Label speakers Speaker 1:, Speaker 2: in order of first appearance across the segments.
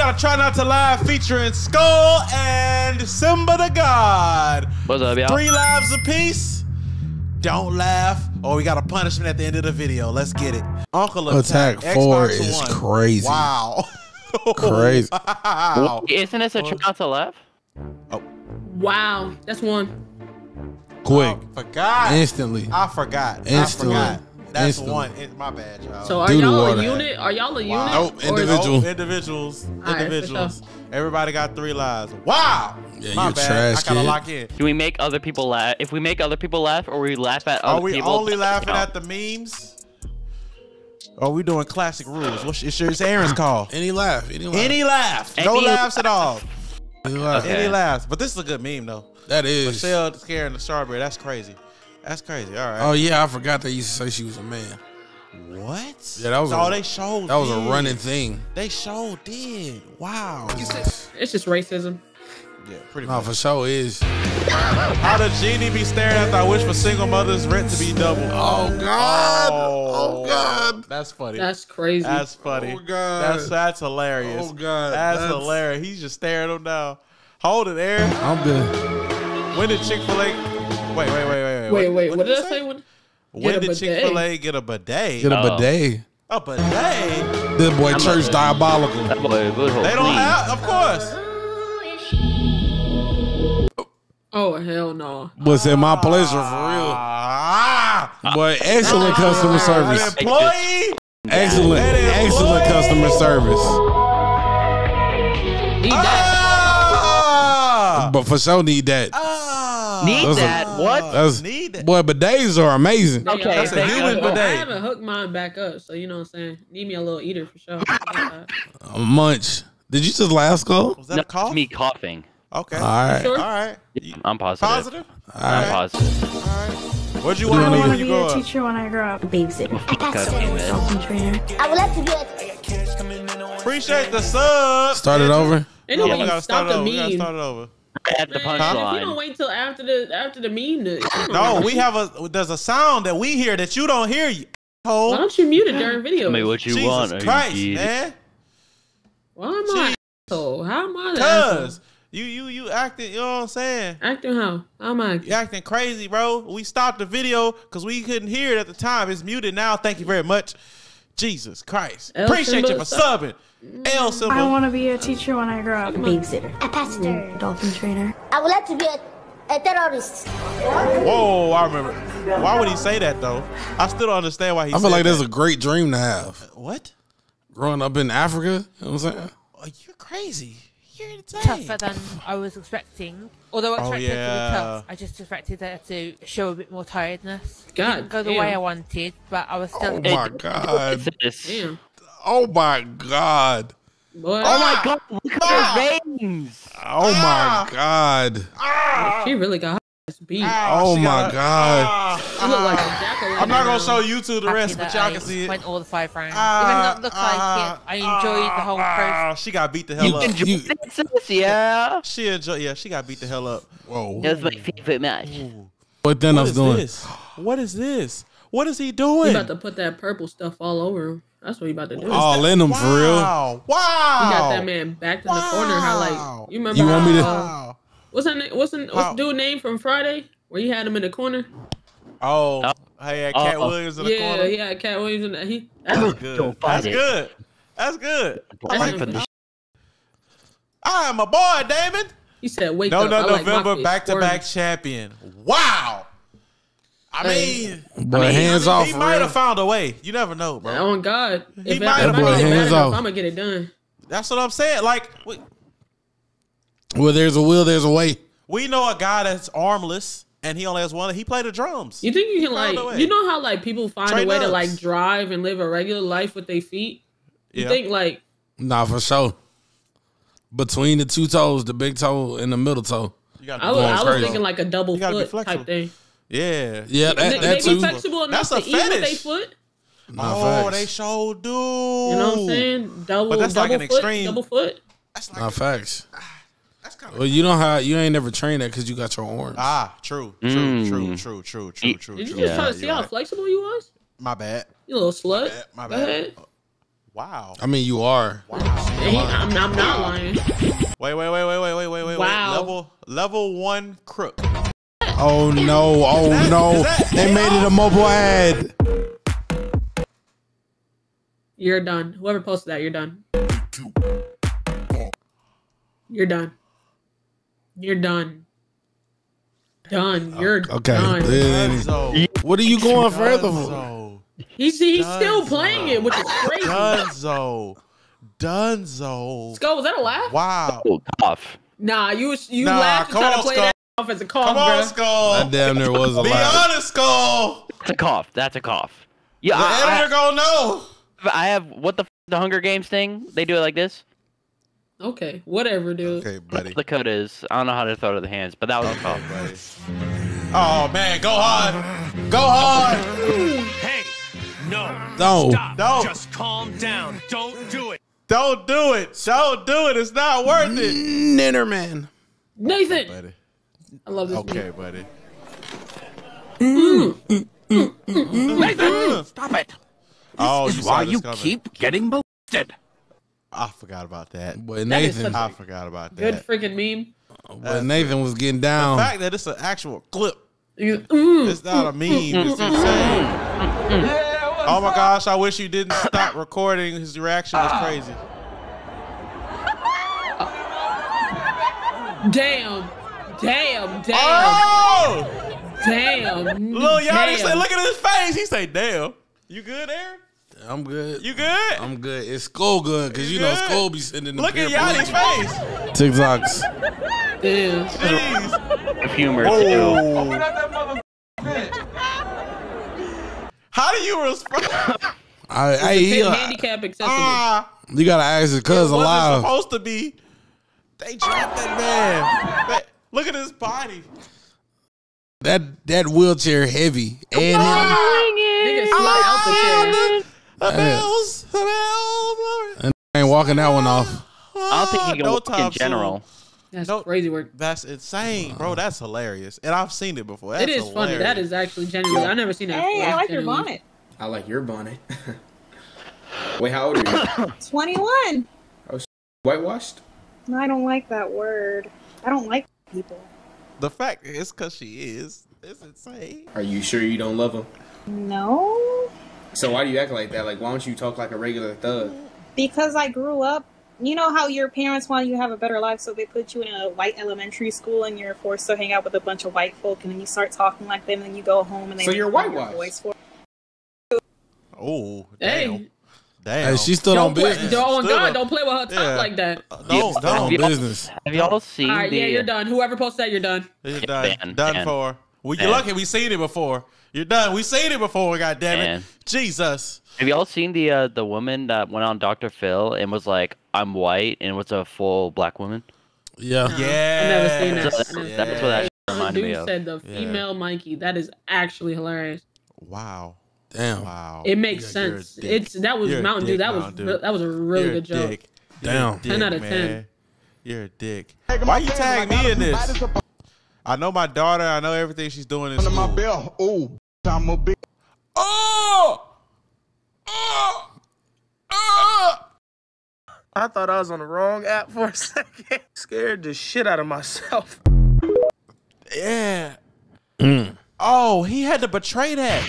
Speaker 1: got to try not to laugh featuring Skull and Simba the God.
Speaker 2: What's up, y'all?
Speaker 1: Three lives apiece. Don't laugh, or we got a punishment at the end of the video. Let's get it. Uncle
Speaker 3: Attack
Speaker 1: Attack,
Speaker 3: four
Speaker 1: Xbox
Speaker 3: is
Speaker 1: One.
Speaker 3: crazy.
Speaker 1: Wow.
Speaker 3: Crazy.
Speaker 1: Wow.
Speaker 2: Isn't this a try not to laugh? Oh.
Speaker 4: Wow, that's one.
Speaker 3: Quick,
Speaker 1: I forgot.
Speaker 3: instantly.
Speaker 1: I forgot.
Speaker 3: Instantly.
Speaker 1: I forgot. That's
Speaker 3: Instantly.
Speaker 1: one. It, my bad, y'all.
Speaker 4: So are
Speaker 3: Do the
Speaker 4: y'all a
Speaker 3: water.
Speaker 4: unit? Are y'all a unit?
Speaker 3: Nope,
Speaker 4: Or is-
Speaker 3: individual.
Speaker 1: Nope, individuals.
Speaker 4: right, for
Speaker 1: individuals. Everybody got three lives. Wow.
Speaker 3: Yeah,
Speaker 1: my
Speaker 3: you
Speaker 1: bad.
Speaker 3: trash
Speaker 1: I gotta
Speaker 3: kid.
Speaker 1: lock in.
Speaker 2: Do we make other people laugh? If we make other people laugh, or we laugh at other people?
Speaker 1: Are we
Speaker 2: people?
Speaker 1: only laughing
Speaker 2: No.
Speaker 1: at the memes? Or are we doing classic rules? What's it's, your, it's Aaron's call.
Speaker 3: Any laugh, any laugh,
Speaker 1: Any laugh. No
Speaker 2: Any
Speaker 1: laughs at all.
Speaker 3: any laugh.
Speaker 2: Okay.
Speaker 1: Any laughs. But this is a good meme though.
Speaker 3: That is.
Speaker 1: Michelle scaring the strawberry. That's crazy. That's crazy. All right.
Speaker 3: Oh yeah, I forgot they used to say she was a man.
Speaker 1: what?
Speaker 3: Yeah, that was
Speaker 1: Oh,
Speaker 3: a-
Speaker 1: they showed.
Speaker 3: That was
Speaker 1: did.
Speaker 3: a running thing.
Speaker 1: They showed did. Wow.
Speaker 4: It's just racism.
Speaker 1: Yeah, pretty
Speaker 3: No,
Speaker 1: much.
Speaker 3: for sure is.
Speaker 1: How the genie be staring at? I wish for single mothers rent to be double?
Speaker 3: Oh God.
Speaker 1: Oh,
Speaker 3: Oh God.
Speaker 1: That's funny.
Speaker 4: That's crazy.
Speaker 1: That's funny.
Speaker 3: Oh, God.
Speaker 1: That's that's hilarious.
Speaker 3: Oh, God.
Speaker 1: That's,
Speaker 3: That's-
Speaker 1: hilarious. He's just staring him down. Hold it, Aaron.
Speaker 3: I'm good.
Speaker 1: When did Chick Fil A? Wait, wait, wait, wait,
Speaker 4: wait, wait. What, did
Speaker 1: you
Speaker 4: I say? What?
Speaker 1: When
Speaker 4: Get
Speaker 1: did
Speaker 4: bidet.
Speaker 1: Chick Fil A get a bidet?
Speaker 3: Get a
Speaker 2: Oh.
Speaker 3: bidet.
Speaker 1: a bidet?
Speaker 3: This boy
Speaker 2: I'm
Speaker 3: church
Speaker 2: a-
Speaker 3: diabolical.
Speaker 2: Boy,
Speaker 1: They don't have, of course.
Speaker 4: Oh hell no.
Speaker 3: Was it my pleasure for real?
Speaker 1: Ah,
Speaker 3: Boy, excellent customer service.
Speaker 1: employee.
Speaker 3: Excellent, excellent
Speaker 1: employee.
Speaker 3: customer service.
Speaker 4: Need that.
Speaker 1: Ah,
Speaker 3: But for sure need that.
Speaker 2: Need
Speaker 3: Those are-
Speaker 2: that? what?
Speaker 3: That's
Speaker 1: Need that.
Speaker 3: boy, bidets are amazing.
Speaker 4: They
Speaker 2: Okay,
Speaker 4: are-
Speaker 2: that's a
Speaker 4: I
Speaker 2: human
Speaker 4: haven't- I haven't hooked mine back up, so you know what I'm saying. Need me a little eater for sure.
Speaker 3: A munch. Did you just last Skull?
Speaker 1: Was that
Speaker 2: No,
Speaker 1: a cough?
Speaker 2: it's me coughing.
Speaker 1: Okay.
Speaker 3: All right.
Speaker 4: Sure.
Speaker 1: All right. You-
Speaker 2: I'm positive.
Speaker 1: Positive?
Speaker 2: I'm
Speaker 1: right.
Speaker 2: positive.
Speaker 1: All right. What'd you
Speaker 3: You
Speaker 1: want to
Speaker 3: wanna
Speaker 1: be
Speaker 3: be
Speaker 1: when
Speaker 3: a
Speaker 1: you
Speaker 5: be
Speaker 1: grow
Speaker 5: a
Speaker 1: up?
Speaker 5: teacher when I grow up. A babysitter.
Speaker 2: God damn it.
Speaker 5: Dolphin trainer.
Speaker 6: I would love to be a
Speaker 1: Appreciate the sub.
Speaker 3: Start it over.
Speaker 4: Anyway,
Speaker 1: Yeah, we gotta
Speaker 4: stop
Speaker 1: start
Speaker 4: the
Speaker 1: over. We gotta
Speaker 4: meme.
Speaker 1: start it over.
Speaker 2: At the
Speaker 4: Man, if you don't wait till after the after the meme, to,
Speaker 1: No, we have a. There's a sound that we hear that you don't hear. You.
Speaker 4: Why don't you mute it during video?
Speaker 2: Tell me what you
Speaker 1: Jesus
Speaker 2: want. or
Speaker 1: Christ,
Speaker 2: you
Speaker 1: man.
Speaker 4: Why am I? an asshole? How am I? the
Speaker 1: Cause
Speaker 4: asshole?
Speaker 1: you you you acting. You know what I'm saying?
Speaker 4: acting how? How am I?
Speaker 1: You acting crazy, bro. We stopped the video because we couldn't hear it at the time. It's muted now. Thank you very much. Jesus Christ.
Speaker 4: El
Speaker 1: Appreciate you
Speaker 4: Simba,
Speaker 1: for subbing. L
Speaker 5: I
Speaker 1: symbol.
Speaker 5: want to be a teacher when I grow up. A babysitter.
Speaker 6: a pastor.
Speaker 5: Mm, dolphin trainer.
Speaker 6: I would like to be a, a terrorist.
Speaker 1: Whoa, I remember. Why would he say that though? I still don't understand why he.
Speaker 3: I feel like
Speaker 1: that.
Speaker 3: that's a great dream to have.
Speaker 1: what?
Speaker 3: Growing up in Africa, you know what I'm saying?
Speaker 1: Oh, you're crazy. You're
Speaker 7: tougher than I was expecting. Although I
Speaker 1: Oh,
Speaker 7: expected it to be tough, I just expected her to show a bit more tiredness. It didn't go the
Speaker 4: damn.
Speaker 7: way I wanted, but I was still.
Speaker 3: Oh my god.
Speaker 4: Damn.
Speaker 3: Oh my god.
Speaker 4: Boy,
Speaker 2: Oh my ah! god, look at her veins.
Speaker 3: Oh my god.
Speaker 4: she really got her ass beat.
Speaker 3: Oh
Speaker 1: she
Speaker 3: my
Speaker 1: a-
Speaker 3: god.
Speaker 4: She like a.
Speaker 1: I'm not gonna show YouTube the rest, but y'all
Speaker 7: I
Speaker 1: can see it.
Speaker 7: Went all the five rounds.
Speaker 1: Ah,
Speaker 7: Even though it looked like it, I enjoyed the whole process.
Speaker 1: Ah, she got beat the hell
Speaker 3: You-
Speaker 1: up.
Speaker 2: Enjoy
Speaker 3: You-
Speaker 2: this, yeah.
Speaker 1: She enjoyed. Yeah, she got beat the hell up.
Speaker 3: Whoa.
Speaker 2: That was my favorite match.
Speaker 3: What then I
Speaker 1: What
Speaker 3: was doing?
Speaker 1: this? What is this? What is he
Speaker 4: You
Speaker 1: doing?
Speaker 4: about to put that purple stuff all over him. That's what you about to do.
Speaker 3: All in them for real.
Speaker 1: Wow! Wow!
Speaker 4: You got that man backed in the corner. How like you remember?
Speaker 3: You want me to-
Speaker 4: uh,
Speaker 1: Wow.
Speaker 4: What's that? name- What's the, what's the dude name from Friday where you had him in the corner?
Speaker 1: Oh,
Speaker 2: Oh.
Speaker 1: hey, had Cat
Speaker 2: Oh.
Speaker 1: Williams in the
Speaker 4: Yeah,
Speaker 1: corner.
Speaker 4: he had Katt Williams in the He
Speaker 1: That's
Speaker 4: that's
Speaker 1: good. That's good. That's good. I like
Speaker 4: That's-
Speaker 1: that. I am a boy, Damon.
Speaker 4: he said, "Wake
Speaker 1: No,
Speaker 4: up."
Speaker 1: no,
Speaker 4: I like my
Speaker 1: November
Speaker 4: fish
Speaker 1: back to back champion. Wow. I mean,
Speaker 3: But
Speaker 2: I mean,
Speaker 3: hands off
Speaker 1: he might have found a way. You never know, bro.
Speaker 4: On God,
Speaker 1: He
Speaker 4: if,
Speaker 1: might
Speaker 4: I,
Speaker 1: have
Speaker 4: if I
Speaker 1: been
Speaker 4: get it
Speaker 3: hands
Speaker 4: bad enough. I'm gonna get it done.
Speaker 1: That's what I'm saying. Like, we,
Speaker 3: Where there's a will, there's a way.
Speaker 1: we know a guy that's armless and he only has one. He played the drums.
Speaker 4: You think you can like, you know how like people find
Speaker 1: Trey
Speaker 4: a way to like drive and live a regular life with their feet? You
Speaker 1: Yeah.
Speaker 4: think like
Speaker 3: Nah, for sure. Between the two toes, the big toe and the middle toe.
Speaker 1: You got
Speaker 4: I was, I was thinking like a double
Speaker 1: You be
Speaker 4: foot type thing.
Speaker 1: Yeah.
Speaker 3: Yeah,
Speaker 4: They,
Speaker 3: that,
Speaker 4: they
Speaker 3: that
Speaker 4: be
Speaker 3: too.
Speaker 4: flexible enough
Speaker 1: That's
Speaker 4: to
Speaker 1: a
Speaker 4: eat with their foot.
Speaker 3: Nah,
Speaker 1: Oh,
Speaker 3: facts.
Speaker 1: they sure do.
Speaker 4: You know what I'm saying? Double,
Speaker 1: But that's like an
Speaker 4: foot,
Speaker 1: extreme-
Speaker 4: double foot.
Speaker 1: That's like
Speaker 3: Nah, facts.
Speaker 1: that's kind of
Speaker 3: Well, you don't have you ain't never trained that because you got your arms.
Speaker 1: ah true, true,
Speaker 2: Mm.
Speaker 1: true, true, true, true, true,
Speaker 4: Did you
Speaker 1: true.
Speaker 4: just try to see how
Speaker 1: right.
Speaker 4: flexible you was?
Speaker 1: My bad.
Speaker 4: You little slut.
Speaker 1: My
Speaker 4: Go
Speaker 1: bad. Wow.
Speaker 3: I mean, you are.
Speaker 4: He- I'm, I'm not lying.
Speaker 1: Wait, wait, wait, wait, wait, wait, wait, wait,
Speaker 4: Wow.
Speaker 1: Level level one crook.
Speaker 3: Oh no! Oh
Speaker 1: that-
Speaker 3: no!
Speaker 1: that
Speaker 3: They made it a mobile ad.
Speaker 4: You're done. Whoever posted that, you're done. You're done. You're done. Done. You're
Speaker 3: Okay.
Speaker 4: done.
Speaker 3: then- What are you going further for?
Speaker 1: Dunzo.
Speaker 4: He's he's still playing it, which is crazy.
Speaker 1: Dunzo. Dunzo.
Speaker 4: Skull, was that a laugh?
Speaker 1: Wow.
Speaker 2: Oh, cough.
Speaker 4: Nah, you you
Speaker 1: Nah,
Speaker 4: laughed and
Speaker 1: come
Speaker 4: tried to play
Speaker 1: Skull.
Speaker 4: that off as a cough,
Speaker 1: Come on,
Speaker 4: bruh.
Speaker 1: Skull.
Speaker 3: That damn near was a
Speaker 1: laugh.
Speaker 3: Be
Speaker 1: honest, Skull.
Speaker 2: That's a cough. That's a cough. Yeah,
Speaker 1: The
Speaker 2: I,
Speaker 1: editor gonna know.
Speaker 2: I, I have what the f- the Hunger Games thing. They do it like this.
Speaker 4: Okay, whatever, dude.
Speaker 1: Okay, buddy.
Speaker 2: The code is. I don't know how to throw to the hands, but that was a
Speaker 1: Okay,
Speaker 2: cough.
Speaker 1: buddy. Oh man, go hard. Go hard.
Speaker 8: Hey, no.
Speaker 3: No.
Speaker 8: Stop.
Speaker 1: No.
Speaker 8: Just calm down. Don't do it.
Speaker 1: Don't do it. Don't do it. It's not worth it.
Speaker 3: Ninnerman.
Speaker 4: Nathan,
Speaker 1: Buddy.
Speaker 4: I love this.
Speaker 1: Okay, buddy. Mm. Mm. Nathan! Mm.
Speaker 2: Stop it.
Speaker 1: Oh, you saw this coming.
Speaker 2: getting molested.
Speaker 1: I forgot about that.
Speaker 3: But
Speaker 4: That is
Speaker 3: Nathan,
Speaker 1: I forgot about that.
Speaker 4: Good freaking meme.
Speaker 3: but Nathan was getting down.
Speaker 1: The fact that it's an actual clip.
Speaker 4: You- mm.
Speaker 1: It's not a meme. It's insane. Oh my gosh! I wish you didn't stop recording. His reaction was crazy.
Speaker 4: Damn. Damn. Damn.
Speaker 1: Oh,
Speaker 4: Damn.
Speaker 1: Lil Yachty
Speaker 4: Damn.
Speaker 1: said, "Look at his face." He say, "Damn, you good, Aaron?
Speaker 3: I'm good.
Speaker 1: You good?
Speaker 3: I'm good. It's Skull good because you,
Speaker 1: You
Speaker 3: know
Speaker 1: good?
Speaker 3: Skull be sending the
Speaker 1: Look at Yachty's face.
Speaker 3: TikToks.
Speaker 4: Damn.
Speaker 1: Jeez.
Speaker 2: Of humor too.
Speaker 1: How do you respond?
Speaker 3: I, I he,
Speaker 4: handicap accessible.
Speaker 1: Ah,
Speaker 3: you gotta ask his
Speaker 1: it
Speaker 3: cuz
Speaker 1: wasn't
Speaker 3: alive.
Speaker 1: supposed to be. They dropped that man. Look at his body.
Speaker 3: That that wheelchair heavy and him.
Speaker 4: Nigga slide out the chair.
Speaker 1: The bells, the bells.
Speaker 3: And ain't walking that one off.
Speaker 2: I don't think he can
Speaker 1: No
Speaker 2: walk in general.
Speaker 4: That's
Speaker 1: No.
Speaker 4: crazy work.
Speaker 1: That's insane, bro. That's hilarious, and I've seen it before. That's
Speaker 4: it is funny. That is actually genuinely. I've never seen that.
Speaker 9: Hey,
Speaker 4: before.
Speaker 9: I
Speaker 4: It's
Speaker 9: like your bonnet.
Speaker 10: I like your bonnet. Wait, how old are you?
Speaker 9: 21.
Speaker 10: Oh, Whitewashed?
Speaker 9: No, I don't like that word. I don't like people.
Speaker 1: The fact is, because she is. It's insane.
Speaker 10: Are you sure you don't love him?
Speaker 9: No,
Speaker 10: So why do you act like that? Like, why don't you talk like a regular thug?
Speaker 9: because I grew up. You know how your parents want you to have a better life, so they put you in a white elementary school, and you're forced to hang out with a bunch of white folk, and then you start talking like them, and then you go home and they
Speaker 10: So you're
Speaker 9: fun of your
Speaker 10: whitewashed.
Speaker 9: voice for.
Speaker 1: Oh,
Speaker 4: Hey.
Speaker 1: damn. Damn.
Speaker 3: Hey, she stood on
Speaker 4: Don't play,
Speaker 3: business.
Speaker 4: don't, oh
Speaker 1: Still
Speaker 4: God,
Speaker 1: a-
Speaker 4: don't play with her top
Speaker 1: Yeah.
Speaker 4: like that. Uh, All
Speaker 1: don't,
Speaker 3: On
Speaker 1: don't.
Speaker 2: y'all-
Speaker 3: business.
Speaker 2: Have y'all seen
Speaker 4: right,
Speaker 2: the?
Speaker 4: yeah, you're done. Whoever posted that, you're done.
Speaker 1: It's
Speaker 2: Yeah,
Speaker 1: done.
Speaker 2: ban,
Speaker 1: done
Speaker 2: ban.
Speaker 1: for. We
Speaker 2: Ban.
Speaker 1: you're lucky we seen it before. You're done. We've seen it before. God damn it.
Speaker 2: Ban.
Speaker 1: Jesus.
Speaker 2: Have y'all seen the uh, the woman that went on Dr. Phil and was like, "I'm white," and was a full black woman?
Speaker 3: Yeah.
Speaker 1: Yeah.
Speaker 4: I've never seen that.
Speaker 2: That's,
Speaker 4: Yeah.
Speaker 2: that's what that shit reminded me
Speaker 4: dude
Speaker 2: of.
Speaker 4: said the
Speaker 1: Yeah.
Speaker 4: female Mikey. That is actually hilarious.
Speaker 1: Wow.
Speaker 3: Damn.
Speaker 1: Wow.
Speaker 4: It makes
Speaker 1: You're- you're a
Speaker 4: sense. It's that was
Speaker 1: You're
Speaker 4: Mountain Dew. That was
Speaker 1: Mountain
Speaker 4: that was a really
Speaker 1: You're a
Speaker 4: good joke.
Speaker 1: dick.
Speaker 3: Damn.
Speaker 4: 10
Speaker 1: dick,
Speaker 4: out of 10.
Speaker 1: man. You're a dick. Why you tag me in this? I know my daughter. I know everything she's doing in school.
Speaker 11: Oh, I'm a big.
Speaker 1: Oh! Oh! Oh!
Speaker 11: I thought I was on the wrong app for a second. Scared the shit out of myself.
Speaker 1: Yeah. Mm. Oh, he had to betray that.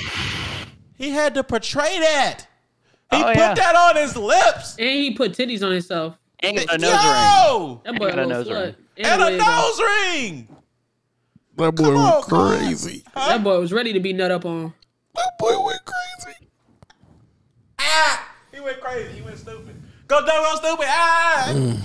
Speaker 1: He had to portray that. He
Speaker 2: Oh,
Speaker 1: put
Speaker 2: yeah.
Speaker 1: that on his lips.
Speaker 4: And he put titties on himself.
Speaker 2: And a nose ring.
Speaker 1: Yo!
Speaker 4: That boy
Speaker 2: got a
Speaker 4: a
Speaker 2: nose
Speaker 4: slut.
Speaker 2: ring.
Speaker 1: And a nose ring.
Speaker 3: That boy
Speaker 1: Come on,
Speaker 3: was
Speaker 1: Cole.
Speaker 3: crazy.
Speaker 4: That boy was ready to be nut up on.
Speaker 3: That boy went crazy.
Speaker 1: Ah! He went crazy. He went stupid. Go dumb, go stupid. Ah!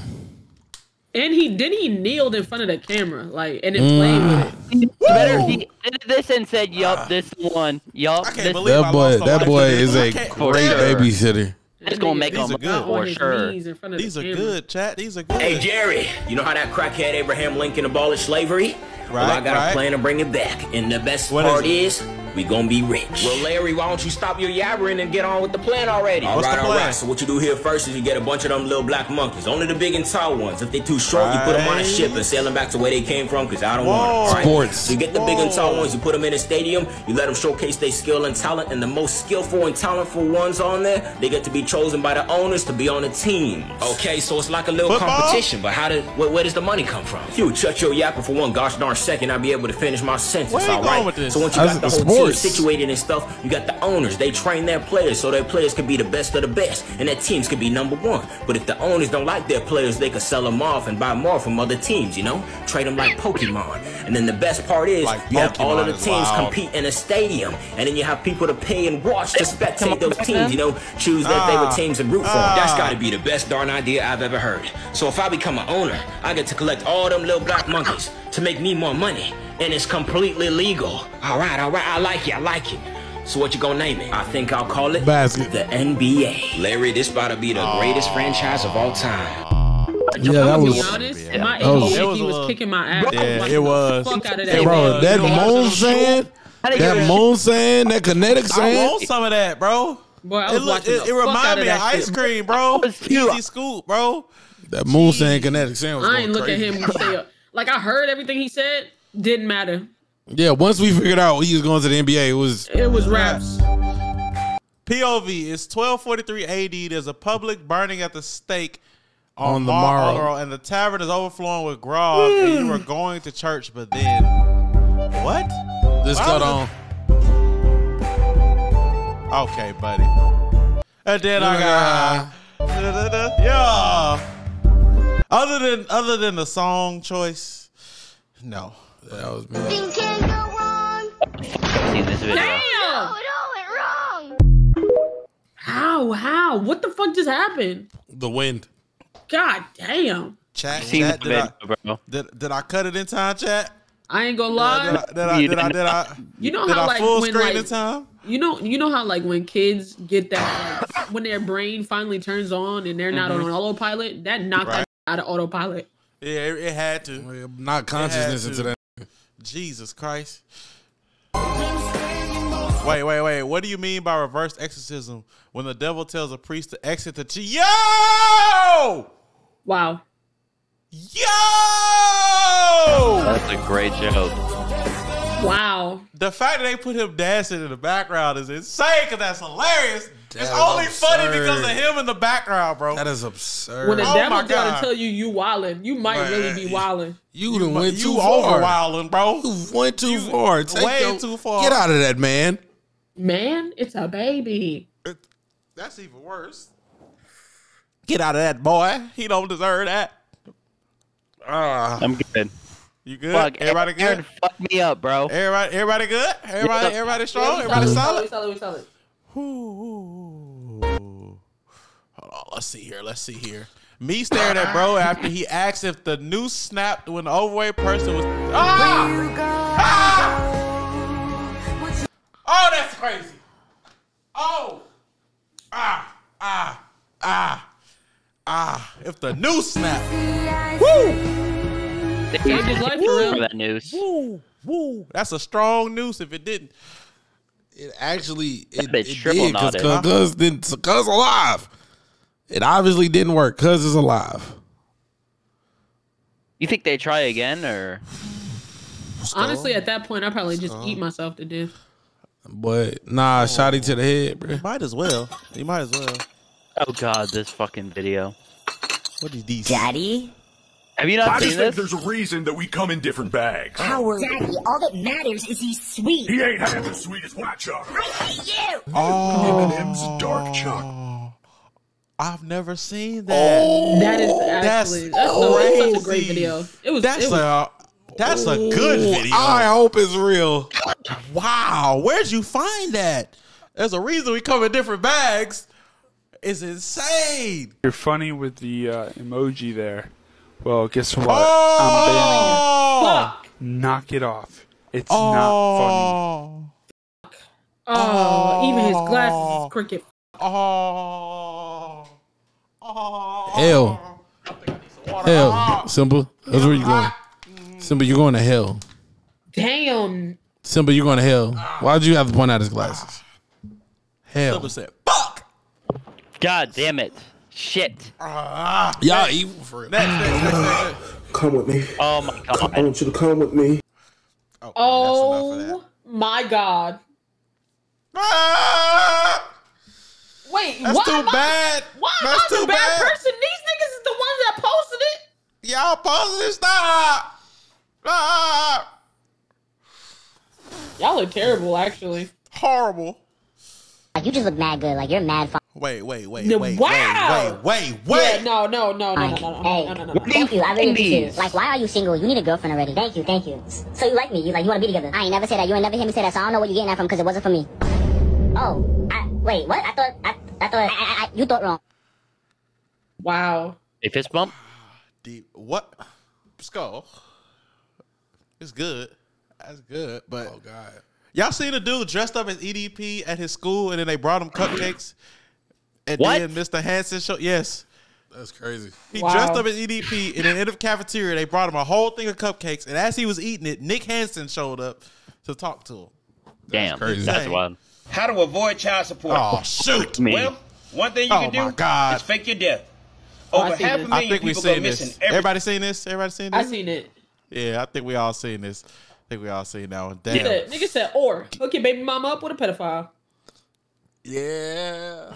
Speaker 4: And he then he kneeled in front of the camera, like, and then played with it.
Speaker 2: Better he did this and said, "Yup, this one. Yup,
Speaker 1: I can't
Speaker 2: this
Speaker 1: believe
Speaker 3: That boy,
Speaker 1: lost a
Speaker 3: that boy is
Speaker 1: I
Speaker 3: a
Speaker 1: can't-
Speaker 3: great
Speaker 2: sure.
Speaker 3: babysitter.
Speaker 2: It's gonna make
Speaker 1: These
Speaker 2: him
Speaker 1: are good.
Speaker 2: for sure.
Speaker 4: knees in front of
Speaker 1: These are
Speaker 4: camera.
Speaker 1: good, chat. These are good.
Speaker 12: Hey Jerry, you know how that crackhead Abraham Lincoln abolished slavery? Right, well, I got
Speaker 1: right.
Speaker 12: a plan to bring it back. And the best
Speaker 1: What is
Speaker 12: part
Speaker 1: it?
Speaker 12: is, we gonna be rich. Well, Larry, why don't you stop your yabbering and get on with the plan already? All
Speaker 1: What's
Speaker 12: right,
Speaker 1: the plan?
Speaker 12: right. So what you do here first is you get a bunch of them little black monkeys, only the big and tall ones. If they too short, you put them on a ship and sail them back to where they came from, cause I don't
Speaker 1: Whoa.
Speaker 12: want them.
Speaker 3: Sports.
Speaker 12: So you get the big and tall ones, you put them in a stadium, you let them showcase their skill and talent, and the most skillful and talentful ones on there, they get to be chosen by the owners to be on the team. Okay, so it's like a little
Speaker 1: Football?
Speaker 12: competition, but how did where, where does the money come from? If you would shut your yapping for one gosh darn second, I'd be able to finish my sentence.
Speaker 1: Where you going with this?
Speaker 12: So once you got the
Speaker 3: the
Speaker 12: whole
Speaker 3: sports.
Speaker 12: team situated and stuff, you got the owners. They train their players so their players can be the best of the best, and their teams can be number one. But if the owners don't like their players, they can sell them off and buy more from other teams. You know, trade them like Pokemon. And then the best part is
Speaker 1: Like
Speaker 12: you have all of the teams
Speaker 1: wild.
Speaker 12: compete in a stadium, and then you have people to pay and watch to spectate those teams. You know, choose their
Speaker 1: Ah.
Speaker 12: favorite teams and root for them. That's
Speaker 1: Ah.
Speaker 12: got to be the best darn idea I've ever heard. So if I become an owner, I get to collect all them little black monkeys to make me more money, and it's completely legal. All right, all right, I like it, I like it. So what you gonna name it? I think I'll call it
Speaker 3: Basket.
Speaker 12: the NBA. Larry, this about to be the greatest franchise of all time.
Speaker 3: Yeah, that was.
Speaker 4: be honest, my
Speaker 3: That was-
Speaker 4: ADHD
Speaker 1: It was
Speaker 4: was,
Speaker 1: a uh,
Speaker 4: kicking my ass.
Speaker 1: Yeah,
Speaker 4: I was watching
Speaker 1: it was.
Speaker 4: The fuck out of
Speaker 1: It
Speaker 4: that.
Speaker 3: Bro,
Speaker 1: was.
Speaker 3: that
Speaker 1: You watching
Speaker 3: moon
Speaker 1: them
Speaker 3: sand,
Speaker 2: How do
Speaker 3: that
Speaker 2: get-
Speaker 3: moon sand, that kinetic sand.
Speaker 1: I want some of that, bro.
Speaker 4: Boy, I
Speaker 1: It,
Speaker 4: was
Speaker 1: look,
Speaker 4: watching
Speaker 1: it,
Speaker 4: the
Speaker 1: it
Speaker 4: fuck out
Speaker 1: remind
Speaker 4: of
Speaker 1: me of ice
Speaker 4: shit.
Speaker 1: cream, bro. Easy scoop, bro.
Speaker 3: That moon sand kinetic sand was
Speaker 4: I
Speaker 3: going
Speaker 4: ain't look at him say uh, like I heard everything he said. Didn't matter.
Speaker 3: Yeah, once we figured out he was going to the NBA, it was
Speaker 4: It was raps.
Speaker 1: POV is 1243 AD. There's a public burning at the stake on,
Speaker 3: On the
Speaker 1: Mar-
Speaker 3: morrow.
Speaker 1: and the tavern is overflowing with grog, and you hmm. were going to church, but then what?
Speaker 3: this
Speaker 1: Why
Speaker 3: cut on.
Speaker 1: it- Okay, buddy. And then I got yeah. Other than other than the song choice, no.
Speaker 3: That was me.
Speaker 6: Things can go wrong.
Speaker 2: I've seen this video.
Speaker 4: Damn!
Speaker 6: Oh, no, it wrong.
Speaker 4: How? How? What the fuck just happened?
Speaker 3: The wind.
Speaker 4: God damn!
Speaker 1: Chat, chat did, I,
Speaker 2: bro.
Speaker 1: did, did I cut it in time, chat?
Speaker 4: I ain't gonna
Speaker 1: Did
Speaker 4: lie.
Speaker 1: I, did I,
Speaker 2: You
Speaker 1: did I,
Speaker 2: didn't-
Speaker 1: did I,
Speaker 4: You know
Speaker 1: did
Speaker 4: how
Speaker 1: I
Speaker 4: like
Speaker 1: full
Speaker 4: when
Speaker 1: screen
Speaker 4: like
Speaker 1: in time?
Speaker 4: you know you know how like when kids get that like, when their brain finally turns on and they're not on mm-hmm. autopilot that knocked
Speaker 1: Right.
Speaker 4: out of autopilot.
Speaker 1: Yeah, it, it had to.
Speaker 3: Not consciousness
Speaker 1: to.
Speaker 3: into that.
Speaker 1: Jesus Christ. Wait, wait, wait. What do you mean by reverse exorcism when the devil tells a priest to exit the ch- Yo!
Speaker 4: Wow.
Speaker 1: Yo!
Speaker 2: That's a great joke.
Speaker 4: Wow.
Speaker 1: The fact that they put him dancing in the background is insane because that's hilarious.
Speaker 3: That
Speaker 1: it's
Speaker 3: is
Speaker 1: only funny because of him in the background, bro.
Speaker 3: That is absurd.
Speaker 4: When the
Speaker 1: Oh
Speaker 4: devil
Speaker 1: my
Speaker 4: try to tell you you wildin', you might
Speaker 1: Man,
Speaker 4: really be wildin'.
Speaker 3: you done went
Speaker 1: you
Speaker 3: too
Speaker 1: over
Speaker 3: far.
Speaker 1: wilding, bro.
Speaker 3: You went too far. Take
Speaker 1: way
Speaker 3: your-
Speaker 1: too far.
Speaker 3: Get out of that, man.
Speaker 4: Man, it's a baby.
Speaker 1: That's even worse. Get out of that, boy. He don't deserve that. Ah,
Speaker 2: I'm good.
Speaker 1: you good?
Speaker 2: Fuck,
Speaker 1: everybody
Speaker 2: Aaron,
Speaker 1: good?
Speaker 2: fuck me up, bro.
Speaker 1: Everybody, everybody good? Everybody, everybody strong? Everybody solid?
Speaker 4: solid, solid.
Speaker 1: Ooh, ooh, ooh. Hold on, let's see here. Let's see here. Me staring at bro after he asked if the noose snapped when the overweight person was. Ah! Ah! Oh, that's crazy. Oh. Ah, ah, ah, ah. If the noose snapped. Woo!
Speaker 4: Saved his life for
Speaker 2: For that news.
Speaker 1: Woo, woo. That's a strong noose if it didn't.
Speaker 3: It actually it, it did because
Speaker 2: knotted.
Speaker 3: Cuz didn't Cuz alive. It obviously didn't work. Cuz is alive.
Speaker 2: You think they try again or?
Speaker 4: Honestly, at that point, I probably just eat myself to death.
Speaker 3: But nah, oh. shotty to the head, bro.
Speaker 1: Might as well. You might as well.
Speaker 2: Oh god, this fucking video.
Speaker 1: What is these?
Speaker 5: Daddy?
Speaker 2: Have you not
Speaker 8: I
Speaker 2: seen
Speaker 8: just think there's a reason that we come in different bags.
Speaker 5: Howard. Daddy, all that matters is he's sweet.
Speaker 8: He ain't half as sweet as white chocolate.
Speaker 5: I hate you!
Speaker 1: Oh.
Speaker 8: M&M's dark chocolate.
Speaker 1: I've never seen that.
Speaker 4: That is
Speaker 1: That's
Speaker 4: actually that's, so, that's such a great video. It was.
Speaker 1: That's
Speaker 4: it was
Speaker 1: a that's a good video.
Speaker 3: I hope it's real.
Speaker 1: wow, where'd you find that? There's a reason we come in different bags. It's insane.
Speaker 13: You're funny with the uh, emoji there. Well, guess what?
Speaker 1: Oh,
Speaker 13: I'm banning it. Knock it off. It's not funny.
Speaker 1: oh,
Speaker 4: oh, even his glasses is oh. crooked.
Speaker 1: oh, oh.
Speaker 3: Hell. Hell. Simba. That's where you going. Simba, you're going to hell.
Speaker 4: Damn.
Speaker 3: Simba, you're going to hell. Why'd you have to point out his glasses? Hell.
Speaker 1: Simba said, "Fuck."
Speaker 2: God damn it. Shit.
Speaker 3: Y'all evil for real.
Speaker 1: Next, next, next, next, next.
Speaker 10: Come with me.
Speaker 2: Oh my god.
Speaker 10: I want you to come with me.
Speaker 4: Oh my god.
Speaker 1: Ah!
Speaker 4: Wait,
Speaker 1: That's
Speaker 4: why
Speaker 1: too
Speaker 4: am I-
Speaker 1: bad.
Speaker 4: Why am
Speaker 1: That's
Speaker 4: I the
Speaker 1: too
Speaker 4: bad
Speaker 1: bad.
Speaker 4: person? These niggas is the ones that posted it.
Speaker 1: Y'all posted it. Stop. Stop.
Speaker 4: Y'all look terrible, actually.
Speaker 1: Horrible.
Speaker 5: Like You just look mad good. Like you're mad fun.
Speaker 1: Wait, wait, wait,
Speaker 4: No,
Speaker 1: wait,
Speaker 4: wow.
Speaker 1: wait, wait, wait, wait.
Speaker 4: Yeah, no, no, no, no, no, no, no,
Speaker 5: Hey,
Speaker 4: no, no, no, no.
Speaker 5: thank you. I really appreciate it. Like, why are you single? You need a girlfriend already. Thank you, thank you. So you like me? You like you want to be together? I ain't never said that. You ain't never hear me say that. So I don't know where you getting that from because it wasn't for me. Oh, I, wait, what? I thought I, I thought I, I, I, you thought wrong.
Speaker 4: Wow.
Speaker 2: A fist bump?
Speaker 1: Deep. What? Skull. It's good. That's good. But
Speaker 3: Oh, God.
Speaker 1: y'all seen a dude dressed up as EDP at his school, and then they brought him cupcakes. And
Speaker 2: What?
Speaker 1: then Mr. Hansen showed. Yes.
Speaker 3: That's crazy.
Speaker 1: He
Speaker 4: Wow.
Speaker 1: dressed up as EDP, and in the end of cafeteria, they brought him a whole thing of cupcakes. And as he was eating it, Nick Hansen showed up to talk to him.
Speaker 2: Damn.
Speaker 3: crazy.
Speaker 2: That's
Speaker 1: Insane.
Speaker 2: wild.
Speaker 14: How to avoid child support?
Speaker 1: Oh shoot!
Speaker 2: Me.
Speaker 14: Well, one thing you
Speaker 1: Oh,
Speaker 14: can do
Speaker 1: my God.
Speaker 14: is fake your death.
Speaker 4: Oh, I
Speaker 14: Over
Speaker 4: seen
Speaker 14: half a
Speaker 4: this.
Speaker 1: I
Speaker 14: million
Speaker 1: think we've
Speaker 14: people go
Speaker 1: seen
Speaker 14: missing
Speaker 1: this.
Speaker 14: every
Speaker 1: Everybody seen this? Everybody seen this?
Speaker 4: I seen it.
Speaker 1: Yeah, I think we all seen this. I think we all seen that one.
Speaker 4: Nigga
Speaker 1: Damn.
Speaker 4: said, nigga said, or hook your baby mama up with a pedophile.
Speaker 1: Yeah.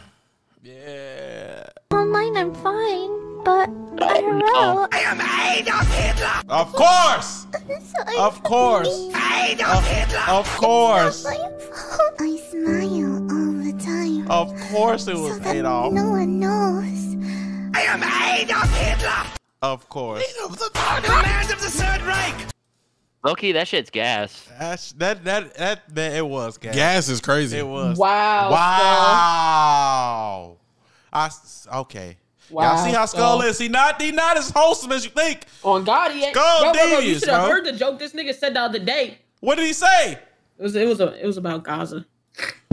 Speaker 1: Yeah.
Speaker 6: Online, I'm fine, but I know.
Speaker 2: Oh,
Speaker 6: IRL,
Speaker 1: Of Hitler! Of course. Of course. Of, Hitler! of course.
Speaker 6: I smile all the time.
Speaker 1: Of course it was Adolf.
Speaker 6: No one knows. I am Adolf Hitler.
Speaker 1: Of course.
Speaker 2: Loki, that shit's gas.
Speaker 1: That's, that that that man, it was gas.
Speaker 3: Gas is crazy.
Speaker 1: It was.
Speaker 4: Wow.
Speaker 1: Wow. I s- okay.
Speaker 4: Wow,
Speaker 1: Y'all see how Skull
Speaker 4: Skull.
Speaker 1: is? He not he not as wholesome as you think.
Speaker 4: On God, he ain't.
Speaker 1: Skull
Speaker 4: bro, bro, bro, you should have heard the joke this nigga said the other day.
Speaker 1: What did he say?
Speaker 4: It was it was a it was about Gaza.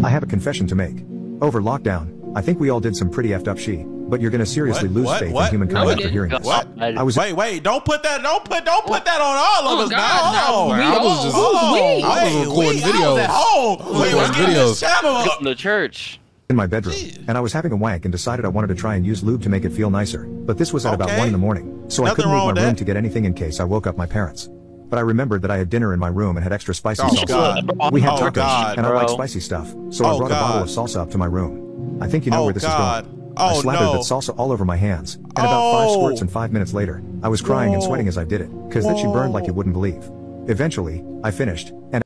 Speaker 15: I have a confession to make. Over lockdown, I think we all did some pretty effed up shit, but you're gonna seriously
Speaker 1: What?
Speaker 15: lose
Speaker 1: What?
Speaker 15: faith
Speaker 1: What?
Speaker 15: in humankind
Speaker 1: No,
Speaker 15: after hearing this.
Speaker 1: What?
Speaker 15: I was
Speaker 1: Wait, wait! Don't put that! Don't put! Don't put that on all of
Speaker 4: Oh,
Speaker 1: us
Speaker 4: God,
Speaker 1: now.
Speaker 4: no,
Speaker 1: Hold on.
Speaker 3: I was
Speaker 4: all-
Speaker 3: just-
Speaker 1: Hold on.
Speaker 4: Oh, we?
Speaker 3: I was recording
Speaker 1: we- I was
Speaker 3: videos.
Speaker 1: at home.
Speaker 3: I was
Speaker 1: We was
Speaker 3: recording
Speaker 1: getting this
Speaker 3: videos.
Speaker 1: channel up.
Speaker 2: Go to church.
Speaker 15: in my bedroom, and I was having a wank and decided I wanted to try and use lube to make it feel nicer. But this was at about 1 in the morning, so I couldn't
Speaker 1: wrong
Speaker 15: leave my room
Speaker 1: that.
Speaker 15: to get anything in case I woke up my parents. But I remembered that I had dinner in my room and had extra spicy
Speaker 1: Oh,
Speaker 15: salsa.
Speaker 1: God.
Speaker 15: We had
Speaker 1: Oh,
Speaker 15: tacos,
Speaker 1: God,
Speaker 15: and I like spicy stuff, so
Speaker 1: Oh,
Speaker 15: I brought a bottle of salsa up to my room. I think you know
Speaker 1: Oh,
Speaker 15: where this
Speaker 1: God.
Speaker 15: is going.
Speaker 1: Oh,
Speaker 15: I slathered
Speaker 1: no.
Speaker 15: that salsa all over my hands, and about five squirts and five minutes later, I was crying and sweating as I did it, because that she burned like you wouldn't believe. Eventually, I finished, and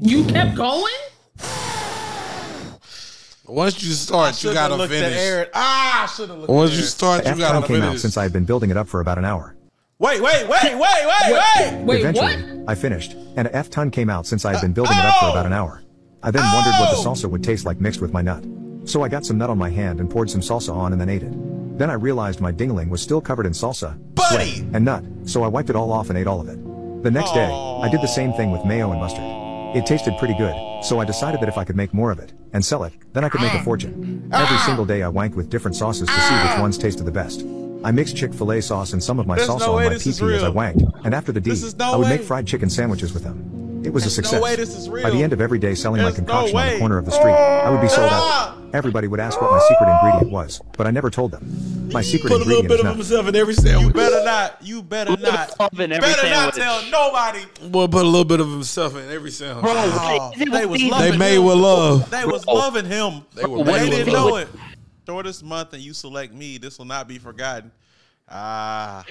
Speaker 4: You kept going.
Speaker 3: Once you start, you gotta
Speaker 1: looked at
Speaker 3: finish.
Speaker 1: Ah, I should have looked.
Speaker 3: Once
Speaker 1: at
Speaker 3: you
Speaker 1: Aaron.
Speaker 3: start, you
Speaker 15: F
Speaker 3: gotta
Speaker 15: time came out since I had been building it up for about an hour.
Speaker 1: Wait, wait, wait, wait, wait, wait.
Speaker 4: Wait,
Speaker 15: Eventually,
Speaker 4: what?
Speaker 15: I finished, and a F ton came out since I had been building it up for about an hour. I then wondered what the
Speaker 1: Oh!
Speaker 15: salsa would taste like mixed with my nut. So I got some nut on my hand and poured some salsa on and then ate it. Then I realized my dingling was still covered in salsa,
Speaker 1: Buddy!
Speaker 15: sweat, and nut, so I wiped it all off and ate all of it. The next day, I did the same thing with mayo and mustard. It tasted pretty good, so I decided that if I could make more of it and sell it, then I could make a fortune. Every single day I wanked with different sauces to see which ones tasted the best. I mixed Chick-fil-A sauce and some of my
Speaker 1: There's
Speaker 15: salsa
Speaker 1: no
Speaker 15: on my PP as I wanked, and after the deed,
Speaker 1: no
Speaker 15: I would make fried chicken sandwiches with them. It was a
Speaker 1: There's no
Speaker 15: success.
Speaker 1: way this is real.
Speaker 15: By the end of every day selling
Speaker 1: There's
Speaker 15: my
Speaker 1: no
Speaker 15: concoction on the corner of the street, I would be sold
Speaker 1: Ah!
Speaker 15: out. Everybody would ask what my secret ingredient was, but I never told them. My secret
Speaker 3: Put a little bit of
Speaker 15: nut.
Speaker 3: himself in every
Speaker 1: You better not. You better not.
Speaker 2: love in every
Speaker 1: better not tell nobody.
Speaker 3: Boy, put a little bit of himself in every sandwich.
Speaker 1: Oh,
Speaker 2: Is
Speaker 1: they
Speaker 2: with
Speaker 1: was loving
Speaker 3: They made
Speaker 1: him.
Speaker 3: with love.
Speaker 1: They was
Speaker 2: Bro.
Speaker 1: loving him.
Speaker 3: They were
Speaker 1: They
Speaker 3: made
Speaker 1: didn't know
Speaker 3: love.
Speaker 1: it. Shortest month, and you select me. This will not be forgotten. Ah,